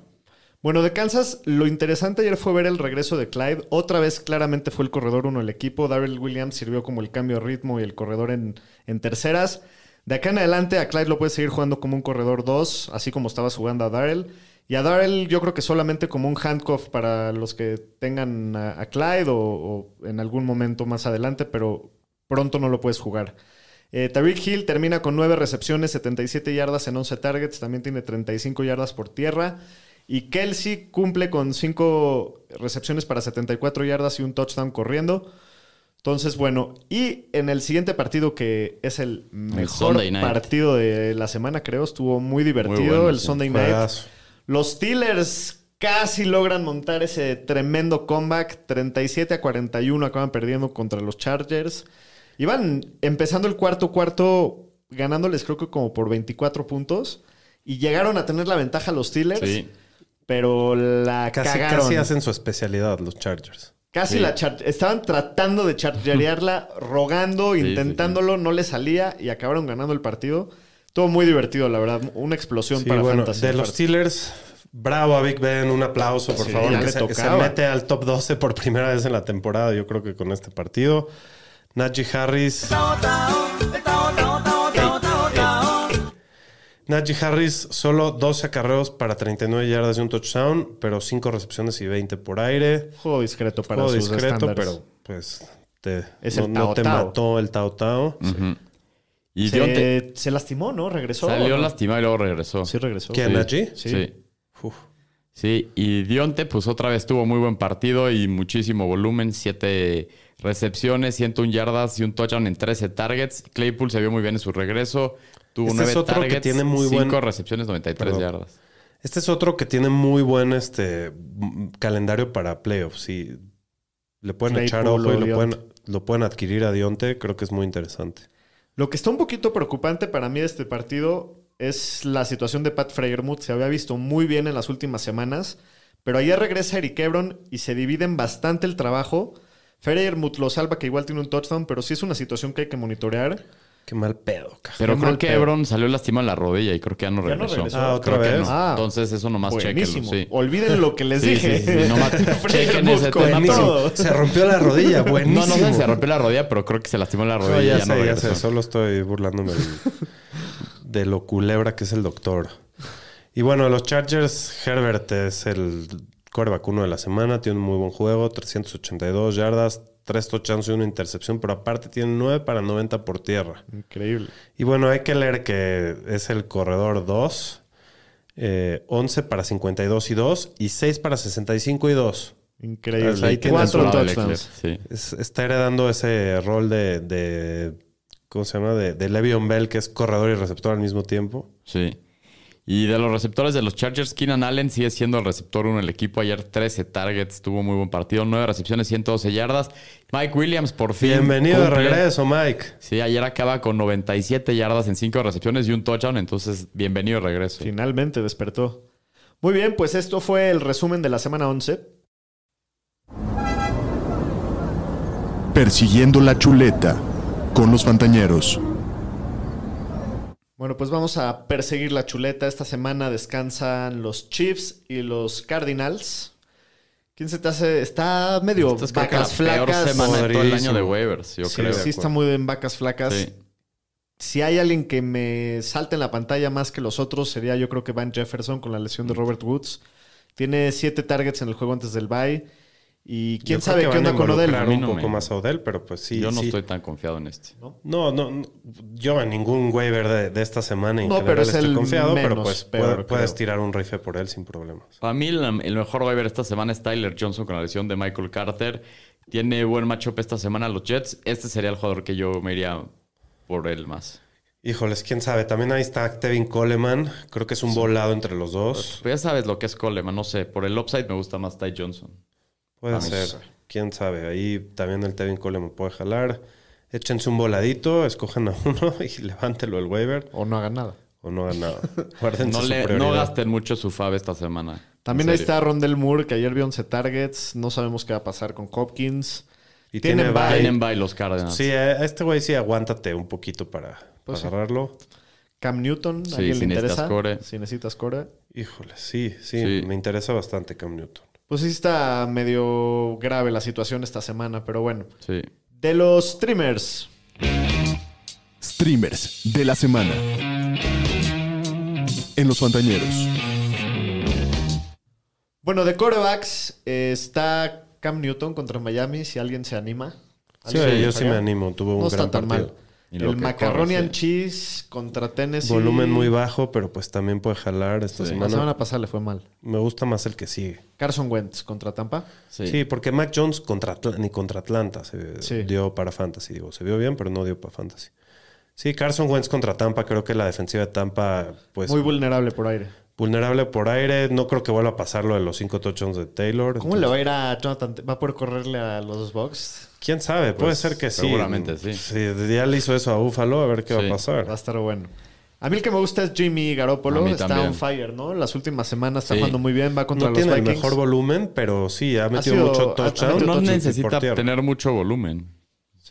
Bueno, de Kansas, lo interesante ayer fue ver el regreso de Clyde. Otra vez claramente fue el corredor uno del equipo. Darrell Williams sirvió como el cambio de ritmo y el corredor en, en terceras. De acá en adelante a Clyde lo puede seguir jugando como un corredor 2, así como estabas jugando a Darrell. Y a Darrell yo creo que solamente como un handcuff para los que tengan a, Clyde o, o en algún momento más adelante, pero pronto no lo puedes jugar. Eh, Tariq Hill termina con 9 recepciones, 77 yardas en 11 targets, también tiene 35 yardas por tierra. Y Kelsey cumple con 5 recepciones para 74 yardas y un touchdown corriendo. Entonces, bueno, y en el siguiente partido que es el mejor partido de la semana, creo, estuvo muy divertido,
Muy bueno,
el
sí.
Sunday Night.
Juegazo.
Los Steelers casi logran montar ese tremendo comeback. 37 a 41 acaban perdiendo contra los Chargers. Iban empezando el cuarto cuarto ganándoles creo que como por 24 puntos. Y llegaron a tener la ventaja los Steelers.
Sí.
Pero la
Casi,
cagaron.
casi hacen su especialidad los Chargers.
Casi
Sí.
la char- estaban tratando de chargerearla, rogando,
sí,
intentándolo, no le salía y acabaron ganando el partido. Todo muy divertido, la verdad. Una explosión
Sí,
para
bueno,
Fantasy.
de los Steelers, bravo a Big Ben, un aplauso, por
Sí,
favor, que se, que se
tocaba.
mete al top 12 por primera vez en la temporada, yo creo que con este partido. Najee Harris. Najee Harris, solo 12 acarreos para 39 yardas y un touchdown, pero 5 recepciones y 20 por aire.
Juego discreto para
Juego
sus
discreto,
estándares.
pero pues te,
Es
no,
el
no
Tao
te
Tao.
mató el Tao Tao.
Y
se,
Dionte
se lastimó, ¿no? Regresó.
salió
¿o no?
lastimado y luego regresó.
Sí, regresó.
¿Quién,
Sí.
Najee?
Sí.
Sí.
Uf.
Sí, y Dionte, pues otra vez tuvo muy buen partido y muchísimo volumen, siete recepciones, 101 yardas y un touchdown en 13 targets. Claypool se vio muy bien en su regreso, tuvo
Este
nueve
es otro que tiene muy
cinco
buen-
recepciones, 93
Perdón.
yardas.
Este es otro que tiene muy buen este calendario para playoffs. Si le pueden echar ojo y lo pueden, lo pueden adquirir a Dionte, creo que es muy interesante.
Lo que está un poquito preocupante para mí de este partido es la situación de Pat Freyermuth. Se había visto muy bien en las últimas semanas, pero ayer regresa Eric Ebron y se dividen bastante el trabajo. Freyermuth lo salva, que igual tiene un touchdown, pero sí es una situación que hay que monitorear.
Qué mal pedo, cara.
Pero
Qué
creo
mal
que
pedo.
Ebron salió lastimado en la rodilla y creo que ya no
¿Ya no
regresó.
regresó?
Ah, ¿otra
Creo que
vez?
no.
Ah.
Entonces eso nomás
Buenísimo.
chequenlo, sí.
Olviden lo que les
Sí,
dije.
sí, sí, nomás chequen ese tema,
todo.
pero-
Se rompió la rodilla, buenísimo.
No, no sé si se rompió la rodilla, pero creo que se lastimó en la rodilla
No,
y
ya
ya,
sé,
no
ya
regresó.
sé. Solo estoy burlándome del- de lo culebra que es el doctor. Y bueno, los Chargers, Herbert es el coreback uno de la semana. Tiene un muy buen juego, 382 yardas, tres touchdowns y una intercepción, pero aparte tiene 9 para 90 por tierra.
Increíble.
Y bueno, hay que leer que es el corredor 2, eh, 11 para 52 y 2 y 6 para 65 y 2.
Increíble.
Ahí
Hay
tienes
cuatro touchdowns.
Sí.
Es- está heredando ese rol de, de- ¿cómo se llama? De, de Le'Veon Bell, que es corredor y receptor al mismo tiempo.
Sí. Y de los receptores de los Chargers, Keenan Allen sigue siendo el receptor uno del equipo. Ayer 13 targets, tuvo muy buen partido, 9 recepciones, 112 yardas. Mike Williams por fin.
Bienvenido de regreso, Mike.
Sí, ayer acaba con 97 yardas en 5 recepciones y un touchdown, entonces bienvenido de regreso.
Finalmente despertó. Muy bien, pues esto fue el resumen de la semana 11.
Persiguiendo la chuleta con los Fantañeros.
Bueno, pues vamos a perseguir la chuleta. Esta semana descansan los Chiefs y los Cardinals. ¿Quién se te hace? Está medio
Esta es creo que la
vacas
peor
flacas.
semana de todo el año de waivers, yo
sí,
creo.
sí está muy en vacas flacas.
Sí.
Si hay alguien que me salte en la pantalla más que los otros, sería yo creo que Van Jefferson con la lesión de Robert Woods. Tiene siete targets en el juego antes del bye. Y quién
Yo
sabe
que
qué
van a
onda con Odell.
un
no
poco
me-
más a Odell, pero pues sí.
yo no
sí.
estoy tan confiado en este.
No, no, no, yo en ningún waiver de, de esta semana en
No,
general
pero es
estoy
el
confiado, pero pues
peor,
puede- puedes tirar un rifle por él sin problemas.
Para mí, el, el mejor waiver esta semana es Tyler Johnson con la lesión de Michael Carter. Tiene buen matchup esta semana los Jets. Este sería el jugador que yo me iría por él más.
Híjoles, quién sabe. También ahí está Tevin Coleman. Creo que es un volado entre los dos.
Pues ya sabes lo que es Coleman, no sé. Por el upside me gusta más Ty Johnson.
Puede
a mí
ser.
sí.
Quién sabe. Ahí también el Tevin Coleman puede jalar. Échense un voladito, escojan a uno y levántelo el waiver
O no hagan nada.
o no hagan nada. Guárdense
No,
su
le, no gasten mucho su fab esta semana.
También ahí está Rondell Moore, que ayer vio 11 targets. No sabemos qué va a pasar con Hopkins.
Y
Tienen
tiene
bye.
Tienen bye los Cardinals.
Sí, a este güey sí aguántate un poquito para,
Pues sí.
agarrarlo.
Cam Newton,
Sí,
¿a alguien
si
le
necesitas
interesa?
core.
Si necesitas core.
Híjole, sí, sí,
Sí.
me interesa bastante Cam Newton.
Pues sí está medio grave la situación esta semana, pero bueno.
Sí.
De los streamers.
Streamers de la semana. En los Fantañeros.
Bueno, de corebacks eh, está Cam Newton contra Miami, si alguien se anima.
Sí,
¿Alguien se
yo sí me animo. Tuvo un
No
gran
está tan
partido.
mal.
Y
El
corre,
and
sí.
Cheese contra Tennessee.
Volumen muy bajo, pero pues también puede jalar esta
Sí.
La
semana.
semana pasada le fue mal.
Me gusta más el que sigue.
Carson Wentz contra Tampa.
Sí.
Sí, porque Mac Jones contra ni contra Atlanta se
Sí.
dio para Fantasy. Digo, se vio bien, pero no dio para Fantasy. Sí, Carson Wentz contra Tampa. Creo que la defensiva de Tampa, pues,
Muy vulnerable por aire.
vulnerable por aire. No creo que vuelva a pasar lo de los cinco touchdowns de Taylor.
¿Cómo le va a ir a Jonathan? ¿Va a poder correrle a los Bucks?
¿Quién sabe? Puede
Pues,
ser que sí.
seguramente sí.
Si ya le hizo eso a Buffalo, a ver qué va a pasar.
Va a estar bueno. A mí el que me gusta es Jimmy Garoppolo. Está
también.
on fire, ¿no? Las últimas semanas está
Sí.
jugando muy bien. Va contra
No
los
tiene el mejor volumen, pero sí, ha metido
sido-
mucho
ha- ha
touchdown.
metido
No
touchdown
necesita tener mucho volumen.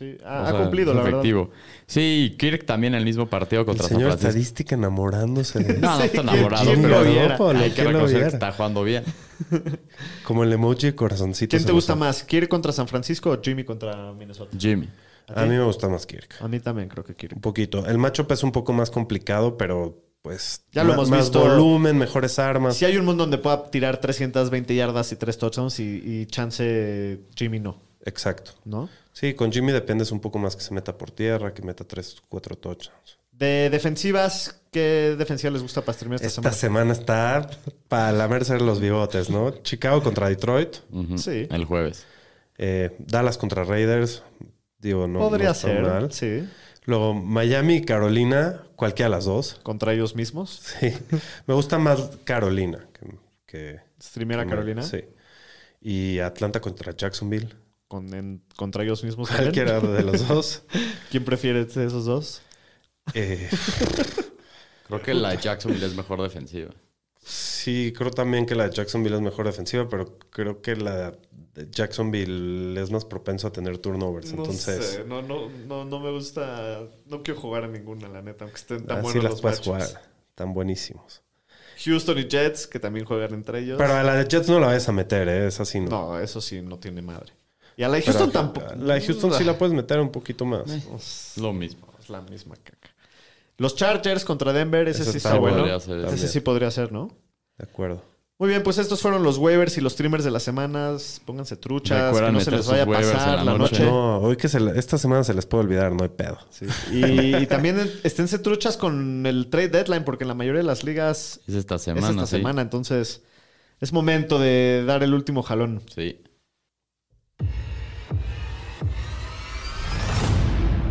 Sí,
O
ha, ha
sea,
cumplido, la verdad.
efectivo. Sí, Kirk también el mismo partido
El
contra San
señor
Francisco.
estadística enamorándose de
No, no está
¿quién-
enamorado,
quién
pero
lo viera?
hay que
¿Quién lo
reconocer que está jugando bien.
Como el emoji de corazoncito.
¿Quién te gusta más? ¿Kirk contra San Francisco o Jimmy contra Minnesota?
Jimmy.
A mí me gusta más Kirk.
A mí también creo que Kirk.
Un poquito. El matchup es un poco más complicado, pero pues.
Ya lo hemos
más
visto.
volumen, mejores armas.
Si hay un mundo donde pueda tirar 320 yardas y 3 touchdowns y, y chance Jimmy no,
Exacto.
¿no?
Sí, con Jimmy dependes un poco más que se meta por tierra, que meta 3, 4 touchdowns.
De defensivas, ¿qué defensiva les gusta para streamear esta,
Esta
semana?
semana está para lamerse los bigotes, ¿no? Chicago contra Detroit.
Sí.
El jueves.
eh, Dallas contra Raiders. Digo, no.
Podría
no está
ser,
mal.
sí.
Luego Miami y Carolina, cualquiera de las dos.
Contra ellos mismos.
Sí. Me gusta más Carolina que. que
Streamear a
que-
Carolina.
Sí. Y Atlanta contra Jacksonville.
Con, en- contra ellos mismos.
Cualquiera de los dos.
¿Quién prefiere de esos dos?
Eh,
Creo que la de Jacksonville es mejor defensiva.
sí, creo también que la de Jacksonville es mejor defensiva, pero creo que la de Jacksonville es más propenso a tener turnovers. entonces,
no, no, no, no me gusta. No quiero jugar a ninguna, la neta, aunque estén tan
así
buenos
las
los
puedes jugar. Tan buenísimos.
Houston y Jets, que también juegan entre ellos.
Pero a la de Jets no la vayas a meter, ¿eh? Es así, no.
no, eso sí, no tiene madre. Y a la de
Pero
Houston tampoco.
La de Houston sí la puedes meter un poquito más.
Lo mismo.
Es la misma caca. Los Chargers contra Denver, ese sí
está
bueno.
podría ser,
Ese sí podría ser, ¿no?
De acuerdo.
Muy bien, pues estos fueron los waivers y los streamers de las semanas. Pónganse truchas, que no se les vaya a pasar
la
la
noche.
noche.
No, hoy que se le- esta semana se les puede olvidar, no hay pedo.
Sí. Y, y también esténse truchas con el trade deadline, porque en la mayoría de las ligas
Es esta semana,
es esta
sí.
semana. Entonces, es momento de dar el último jalón.
Sí.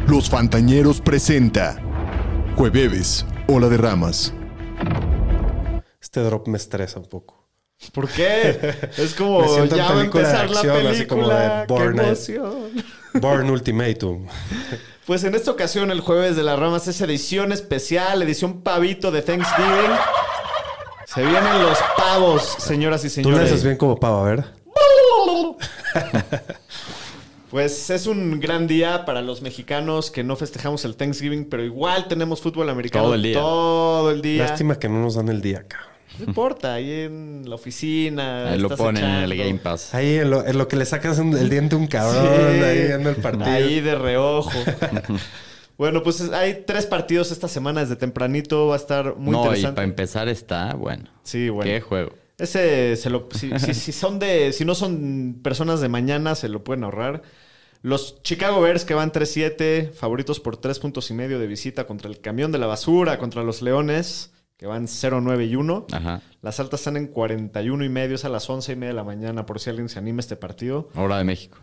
Los Fantañeros presenta Jueves, Ola de Ramas.
Este drop me estresa un poco.
¿Por qué? Es como
Me
ya va a
película de
empezar la
acción, así como de
película. ¡Qué emoción!
Born Ultimatum.
Pues en esta ocasión, el jueves de las ramas es edición especial, edición pavito de Thanksgiving. Se vienen los pavos, señoras y
Tú le
señores.
haces bien como pavo, a ver.
Pues es un gran día para los mexicanos que no festejamos el Thanksgiving, pero igual tenemos fútbol americano
Todo el día.
todo el día.
Lástima que no nos dan el día, cabrón.
No importa, ahí en la oficina.
Ahí lo ponen en el. Game Pass.
Ahí en lo, en lo que le sacas el diente a un cabrón,
Sí.
ahí viendo el partido.
Ahí de reojo. bueno, pues es- hay tres partidos esta semana desde tempranito. Va a estar muy
no, y
interesante.
para empezar está bueno.
Sí, bueno.
Qué juego.
Ese se lo. Si, si- si son de. Si no son personas de mañana, se lo pueden ahorrar. Los Chicago Bears que van 3-7, favoritos por 3 puntos y medio de visita contra el camión de la basura, contra los Leones, que van 0-9 y 1.
Ajá.
Las altas están en 41 y medio, es a las 11 y media de la mañana, por si alguien se anima a este partido.
Hora de México.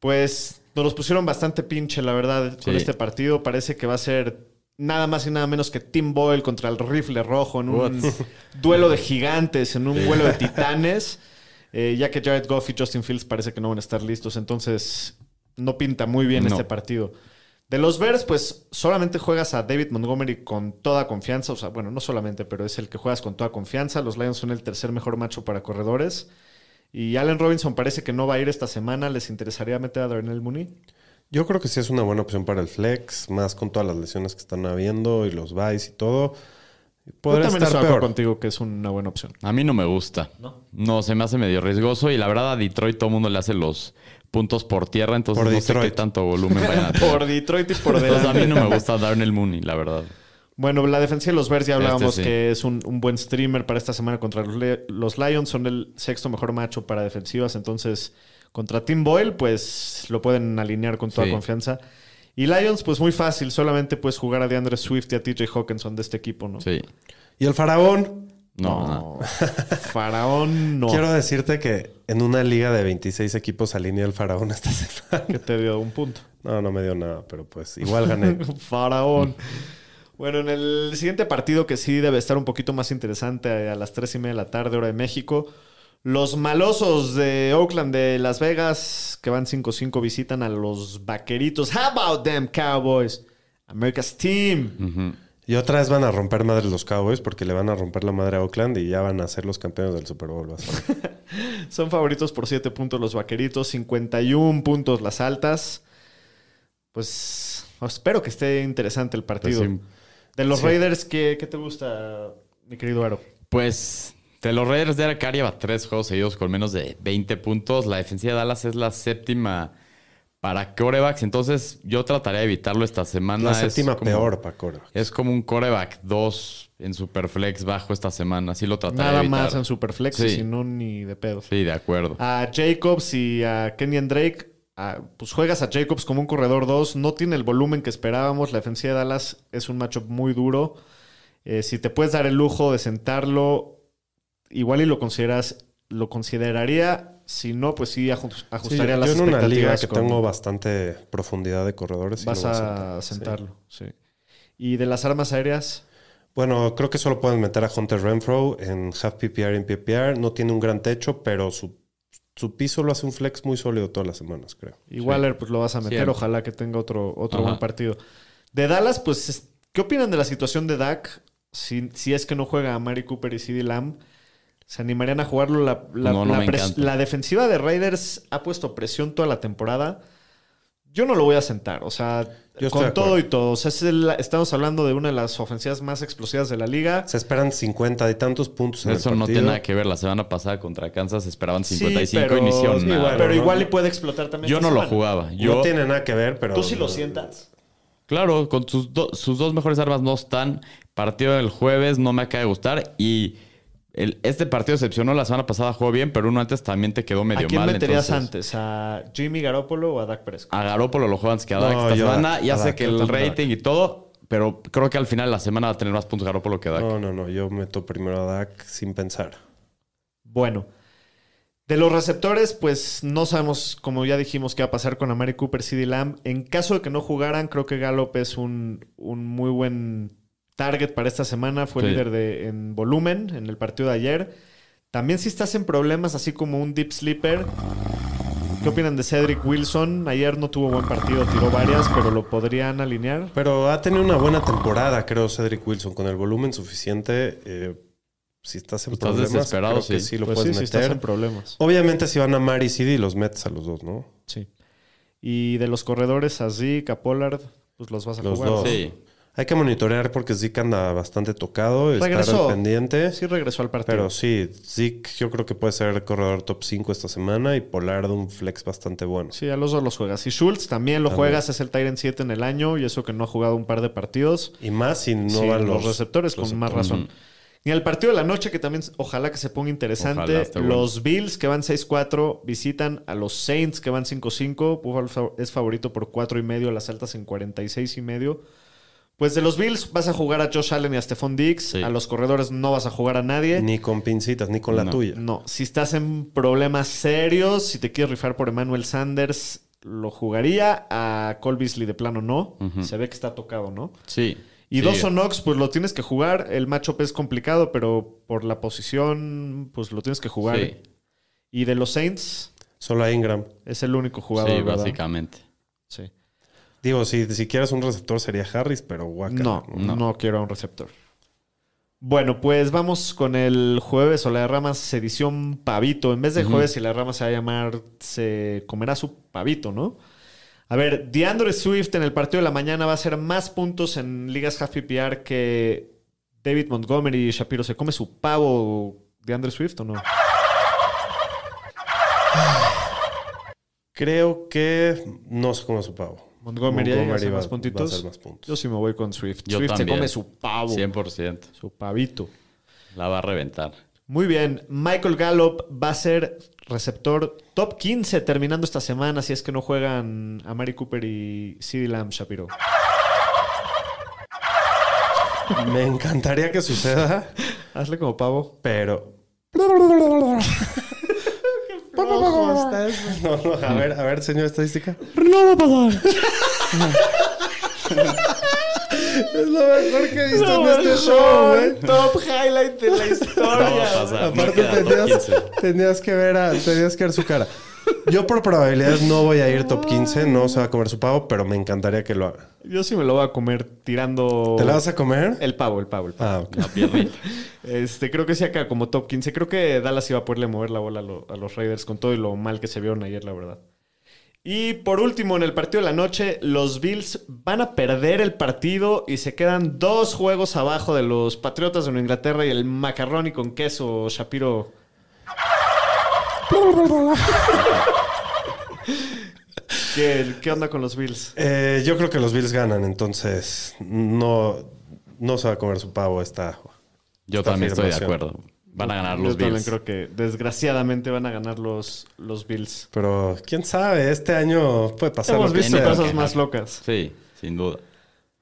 Pues nos los pusieron bastante pinche, la verdad, con este partido. Parece que va a ser nada más y nada menos que Tim Boyle contra el rifle rojo en un
What?
duelo de gigantes, en un vuelo de titanes. Eh, ya que Jared Goff y Justin Fields parece que no van a estar listos. Entonces, no pinta muy bien
No.
este partido. De los Bears, pues solamente juegas a David Montgomery con toda confianza. O sea, bueno, no solamente, pero es el que juegas con toda confianza. Los Lions son el tercer mejor macho para corredores. Y Allen Robinson parece que no va a ir esta semana. ¿Les interesaría meter a Darnell Mooney?
Yo creo que sí es una buena opción para el flex, más con todas las lesiones que están habiendo y los buys y todo.
Yo
Podría
también
estar peor.
contigo que es una buena opción.
A mí no me gusta. No. se me hace medio riesgoso. Y la verdad, a Detroit todo el mundo le hace los puntos por tierra. Entonces
Por
no sé
Detroit.
qué tanto volumen vayan a tener.
Por Detroit y por
Entonces a mí no me gusta Darnell Mooney, la verdad.
Bueno, la defensa de los Bears ya hablábamos
Este sí.
que es un, un buen streamer para esta semana contra los Lions. Son el sexto mejor macho para defensivas. Entonces, contra Tim Boyle, pues lo pueden alinear con toda
Sí.
confianza. Y Lions, pues muy fácil. Solamente puedes jugar a DeAndre Swift y a TJ Hawkinson de este equipo, ¿no?
Sí.
Y el faraón.
No, no.
Faraón no.
Quiero decirte que en una liga de 26 equipos alineé el faraón esta semana.
Que te dio un punto.
No, no me dio nada, pero pues igual gané.
Faraón. Bueno, en el siguiente partido que sí debe estar un poquito más interesante a las 3 y media de la tarde, hora de México. Los malosos de Oakland de Las Vegas, que van 5-5, visitan a los vaqueritos. How about them Cowboys? America's Team.
Y otra vez van a romper madre los Cowboys porque le van a romper la madre a Oakland y ya van a ser los campeones del Super Bowl.
Son favoritos por 7 puntos los vaqueritos, 51 puntos las altas. Pues espero que esté interesante el partido.
Pues sí.
De los
Sí.
Raiders, ¿qué, qué te gusta, mi querido Aro?
Pues de los Raiders de Arca lleva tres juegos seguidos con menos de 20 puntos. La defensiva de Dallas es la séptima para corebacks. Entonces yo trataría de evitarlo esta semana.
La
Es
séptima
como-
peor, Paco.
Es como un coreback 2 en Superflex bajo esta semana. Así lo trataría
Nada
de evitar.
más en Superflex,
Sí.
y si no, ni de pedo.
Sí, de acuerdo.
A Jacobs y a Kenyan Drake, ah, pues juegas a Jacobs como un corredor 2. No tiene el volumen que esperábamos. La defensiva de Dallas es un matchup muy duro. Eh, si te puedes dar el lujo de sentarlo, igual y lo consideras, lo consideraría. Si no, pues sí aju-
Sí,
ajustaría
yo
las
en una liga
expectativas
que
con-
tengo bastante profundidad de corredores.
Vas
voy
a.
Sí.
sentarlo, sí. Y de las armas aéreas,
Bueno, creo que solo pueden meter a Hunter Renfro en half PPR y en PPR. No tiene un gran techo, pero su, su piso lo hace un flex muy sólido todas las semanas, creo.
Y Waller, pues lo vas a meter.
Siempre.
Ojalá que tenga otro, otro
Ajá.
buen partido. De Dallas, pues, es- ¿qué opinan de la situación de Dak? Si, si es que no juega a Mari Cooper y CD Lamb, ¿se animarían a jugarlo? La, la-
No, no
la
me
pres-
encanta.
la defensiva de Raiders ha puesto presión toda la temporada. Yo no lo voy a sentar. O sea,
Yo
con todo y todo. O sea, es el- estamos hablando de una de las ofensivas más explosivas de la liga.
Se esperan 50 y tantos puntos en
Eso
el
no tiene nada que ver. La semana pasada contra Kansas esperaban
Sí,
55
pero-
y hicieron
sí,
nada.
bueno, pero
¿no?
igual y puede explotar también.
Yo no lo jugaba. Yo,
No tiene nada que ver, pero...
¿Tú sí lo sientas?
Claro, con sus, do- sus dos mejores armas no están. Partido del jueves no me acaba de gustar. Y el- este partido decepcionó. La semana pasada jugó bien, pero uno antes también te quedó medio
¿A quién
mal.
meterías
entonces-
antes? ¿A Jimmy Garoppolo o a Dak Prescott?
A Garoppolo lo juegan que a
No,
Dak esta semana. Ya sé
Dak,
que el rating y todo, pero creo que al final de la semana va a tener más puntos Garoppolo que Dak.
No, no, no. Yo meto primero a Dak sin pensar.
Bueno, de los receptores, pues no sabemos, como ya dijimos, qué va a pasar con Amari Cooper, CD Lamb. En caso de que no jugaran, creo que Gallup es un, un muy buen target para esta semana. Fue
Sí.
líder de, en volumen en el partido de ayer. También si estás en problemas, así como un deep sleeper. ¿Qué opinan de Cedric Wilson? Ayer no tuvo buen partido, tiró varias, pero lo podrían alinear.
Pero ha tenido una buena temporada, creo, Cedric Wilson. Con el volumen suficiente, eh, si estás en
Estás
problemas,
desesperado,
creo que
sí.
sí lo
Pues sí, si estás en problemas.
Obviamente, si van a Mari y CD, los metes a los dos, ¿no?
Sí. Y de los corredores, a Zeke, a Pollard, pues los vas a
Los
jugar.
dos.
Sí.
Hay que monitorear porque Zeke anda bastante tocado, estar
Regresó.
al pendiente.
Sí regresó al partido.
Pero sí, Zeke yo creo que puede ser corredor top 5 esta semana y Polar de un flex bastante bueno.
Sí, a los dos los juegas. Y Schultz también lo
También.
juegas, es el Tyrant 7 en el año y eso que no ha jugado un par de partidos.
Y más si no
Sí,
van
los,
los,
receptores con más razón. Y el partido de la noche, que también ojalá que se ponga interesante.
Ojalá, esté bueno.
los Bills, que van 6-4, visitan a los Saints, que van 5-5. Buffalo fa- es favorito por 4 y medio, las altas en 46 y medio. Pues de los Bills vas a jugar a Josh Allen y a Stephon Diggs.
Sí.
A los corredores no vas a jugar a nadie.
Ni con pincitas, ni con la
No.
tuya.
No, si estás en problemas serios, si te quieres rifar por Emmanuel Sanders, lo jugaría. A Cole Beasley de plano no. Se ve que está tocado, ¿no?
Sí.
Y
Sí.
Dawson Knox, pues lo tienes que jugar. El matchup es complicado, pero por la posición, pues lo tienes que jugar.
Sí.
Y de los Saints,
Solo a Ingram.
es el único jugador.
Sí,
¿verdad?
básicamente.
Sí.
Digo, si, si quieres un receptor sería Harris, pero guaca.
No, no,
no.
quiero a un receptor. Bueno, pues vamos con el jueves o la de ramas edición pavito. En vez de jueves y la de ramas se va a llamar, se comerá su pavito, ¿no? A ver, DeAndre Swift en el partido de la mañana va a hacer más puntos en ligas half PPR que David Montgomery y Shapiro. ¿Se come su pavo DeAndre Swift o no?
Creo que no sé cómo es su pavo.
Montgomery, hace
va,
más
va a
puntitos.
más puntos.
Yo sí me voy con Swift.
Yo
Swift se come su pavo,
100%.
su pavito.
La va a reventar.
Muy bien. Michael Gallup va a ser receptor top 15 terminando esta semana si es que no juegan a Mari Cooper y CeeDee Lamb, Shapiro.
Me encantaría que suceda,
Hazle como pavo.
pero. No, no, a ver, a ver, señor estadística. No va a pasar. es lo mejor que he visto en este show, güey.
Top highlight de la
No
historia.
no
Aparte tenías,
15.
tenías que ver a, tenías que ver su cara. Yo por probabilidades no voy a ir top 15, no se va a comer su pavo, pero me encantaría que lo haga.
Yo sí me lo voy a comer tirando.
¿Te la vas a comer?
El pavo, el pavo, el pavo.
Ah, ok.
La.
Este, creo que sí acá como top 15. Creo que Dallas iba a poderle mover la bola a, lo- a los Raiders con todo y lo mal que se vieron ayer, la verdad. Y por último, en el partido de la noche, los Bills van a perder el partido y se quedan dos juegos abajo de los Patriotas de Nueva Inglaterra y el macarrón y con queso, Shapiro. ¿Qué, qué onda con los Bills?
Eh, yo creo que los Bills ganan, entonces no, no se va a comer su pavo esta.
Yo
esta
también estoy de acuerdo. Van a ganar
Yo
los
también
Bills.
creo que desgraciadamente van a ganar los, los Bills.
Pero quién sabe, este año puede pasar
Hemos visto cosas más locas.
Sí, sin duda.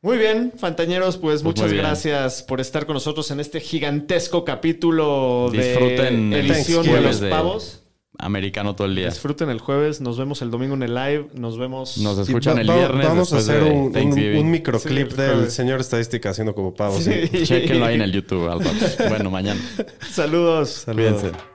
Muy bien, Fantañeros, pues,
Pues
muchas gracias por estar con nosotros en este gigantesco capítulo
Disfruten
de
el
edición de los
de-
pavos.
Americano todo el día.
Disfruten el jueves, nos vemos el domingo en el live, nos vemos...
Nos escuchan el viernes.
Vamos a
después
hacer
de
un, un, un microclip
Sí,
del señor estadística haciendo como pavo.
Sí.
sí.
Chequenlo ahí en el YouTube al rato. Bueno, mañana.
Saludos.
Saludos.
Cuídense.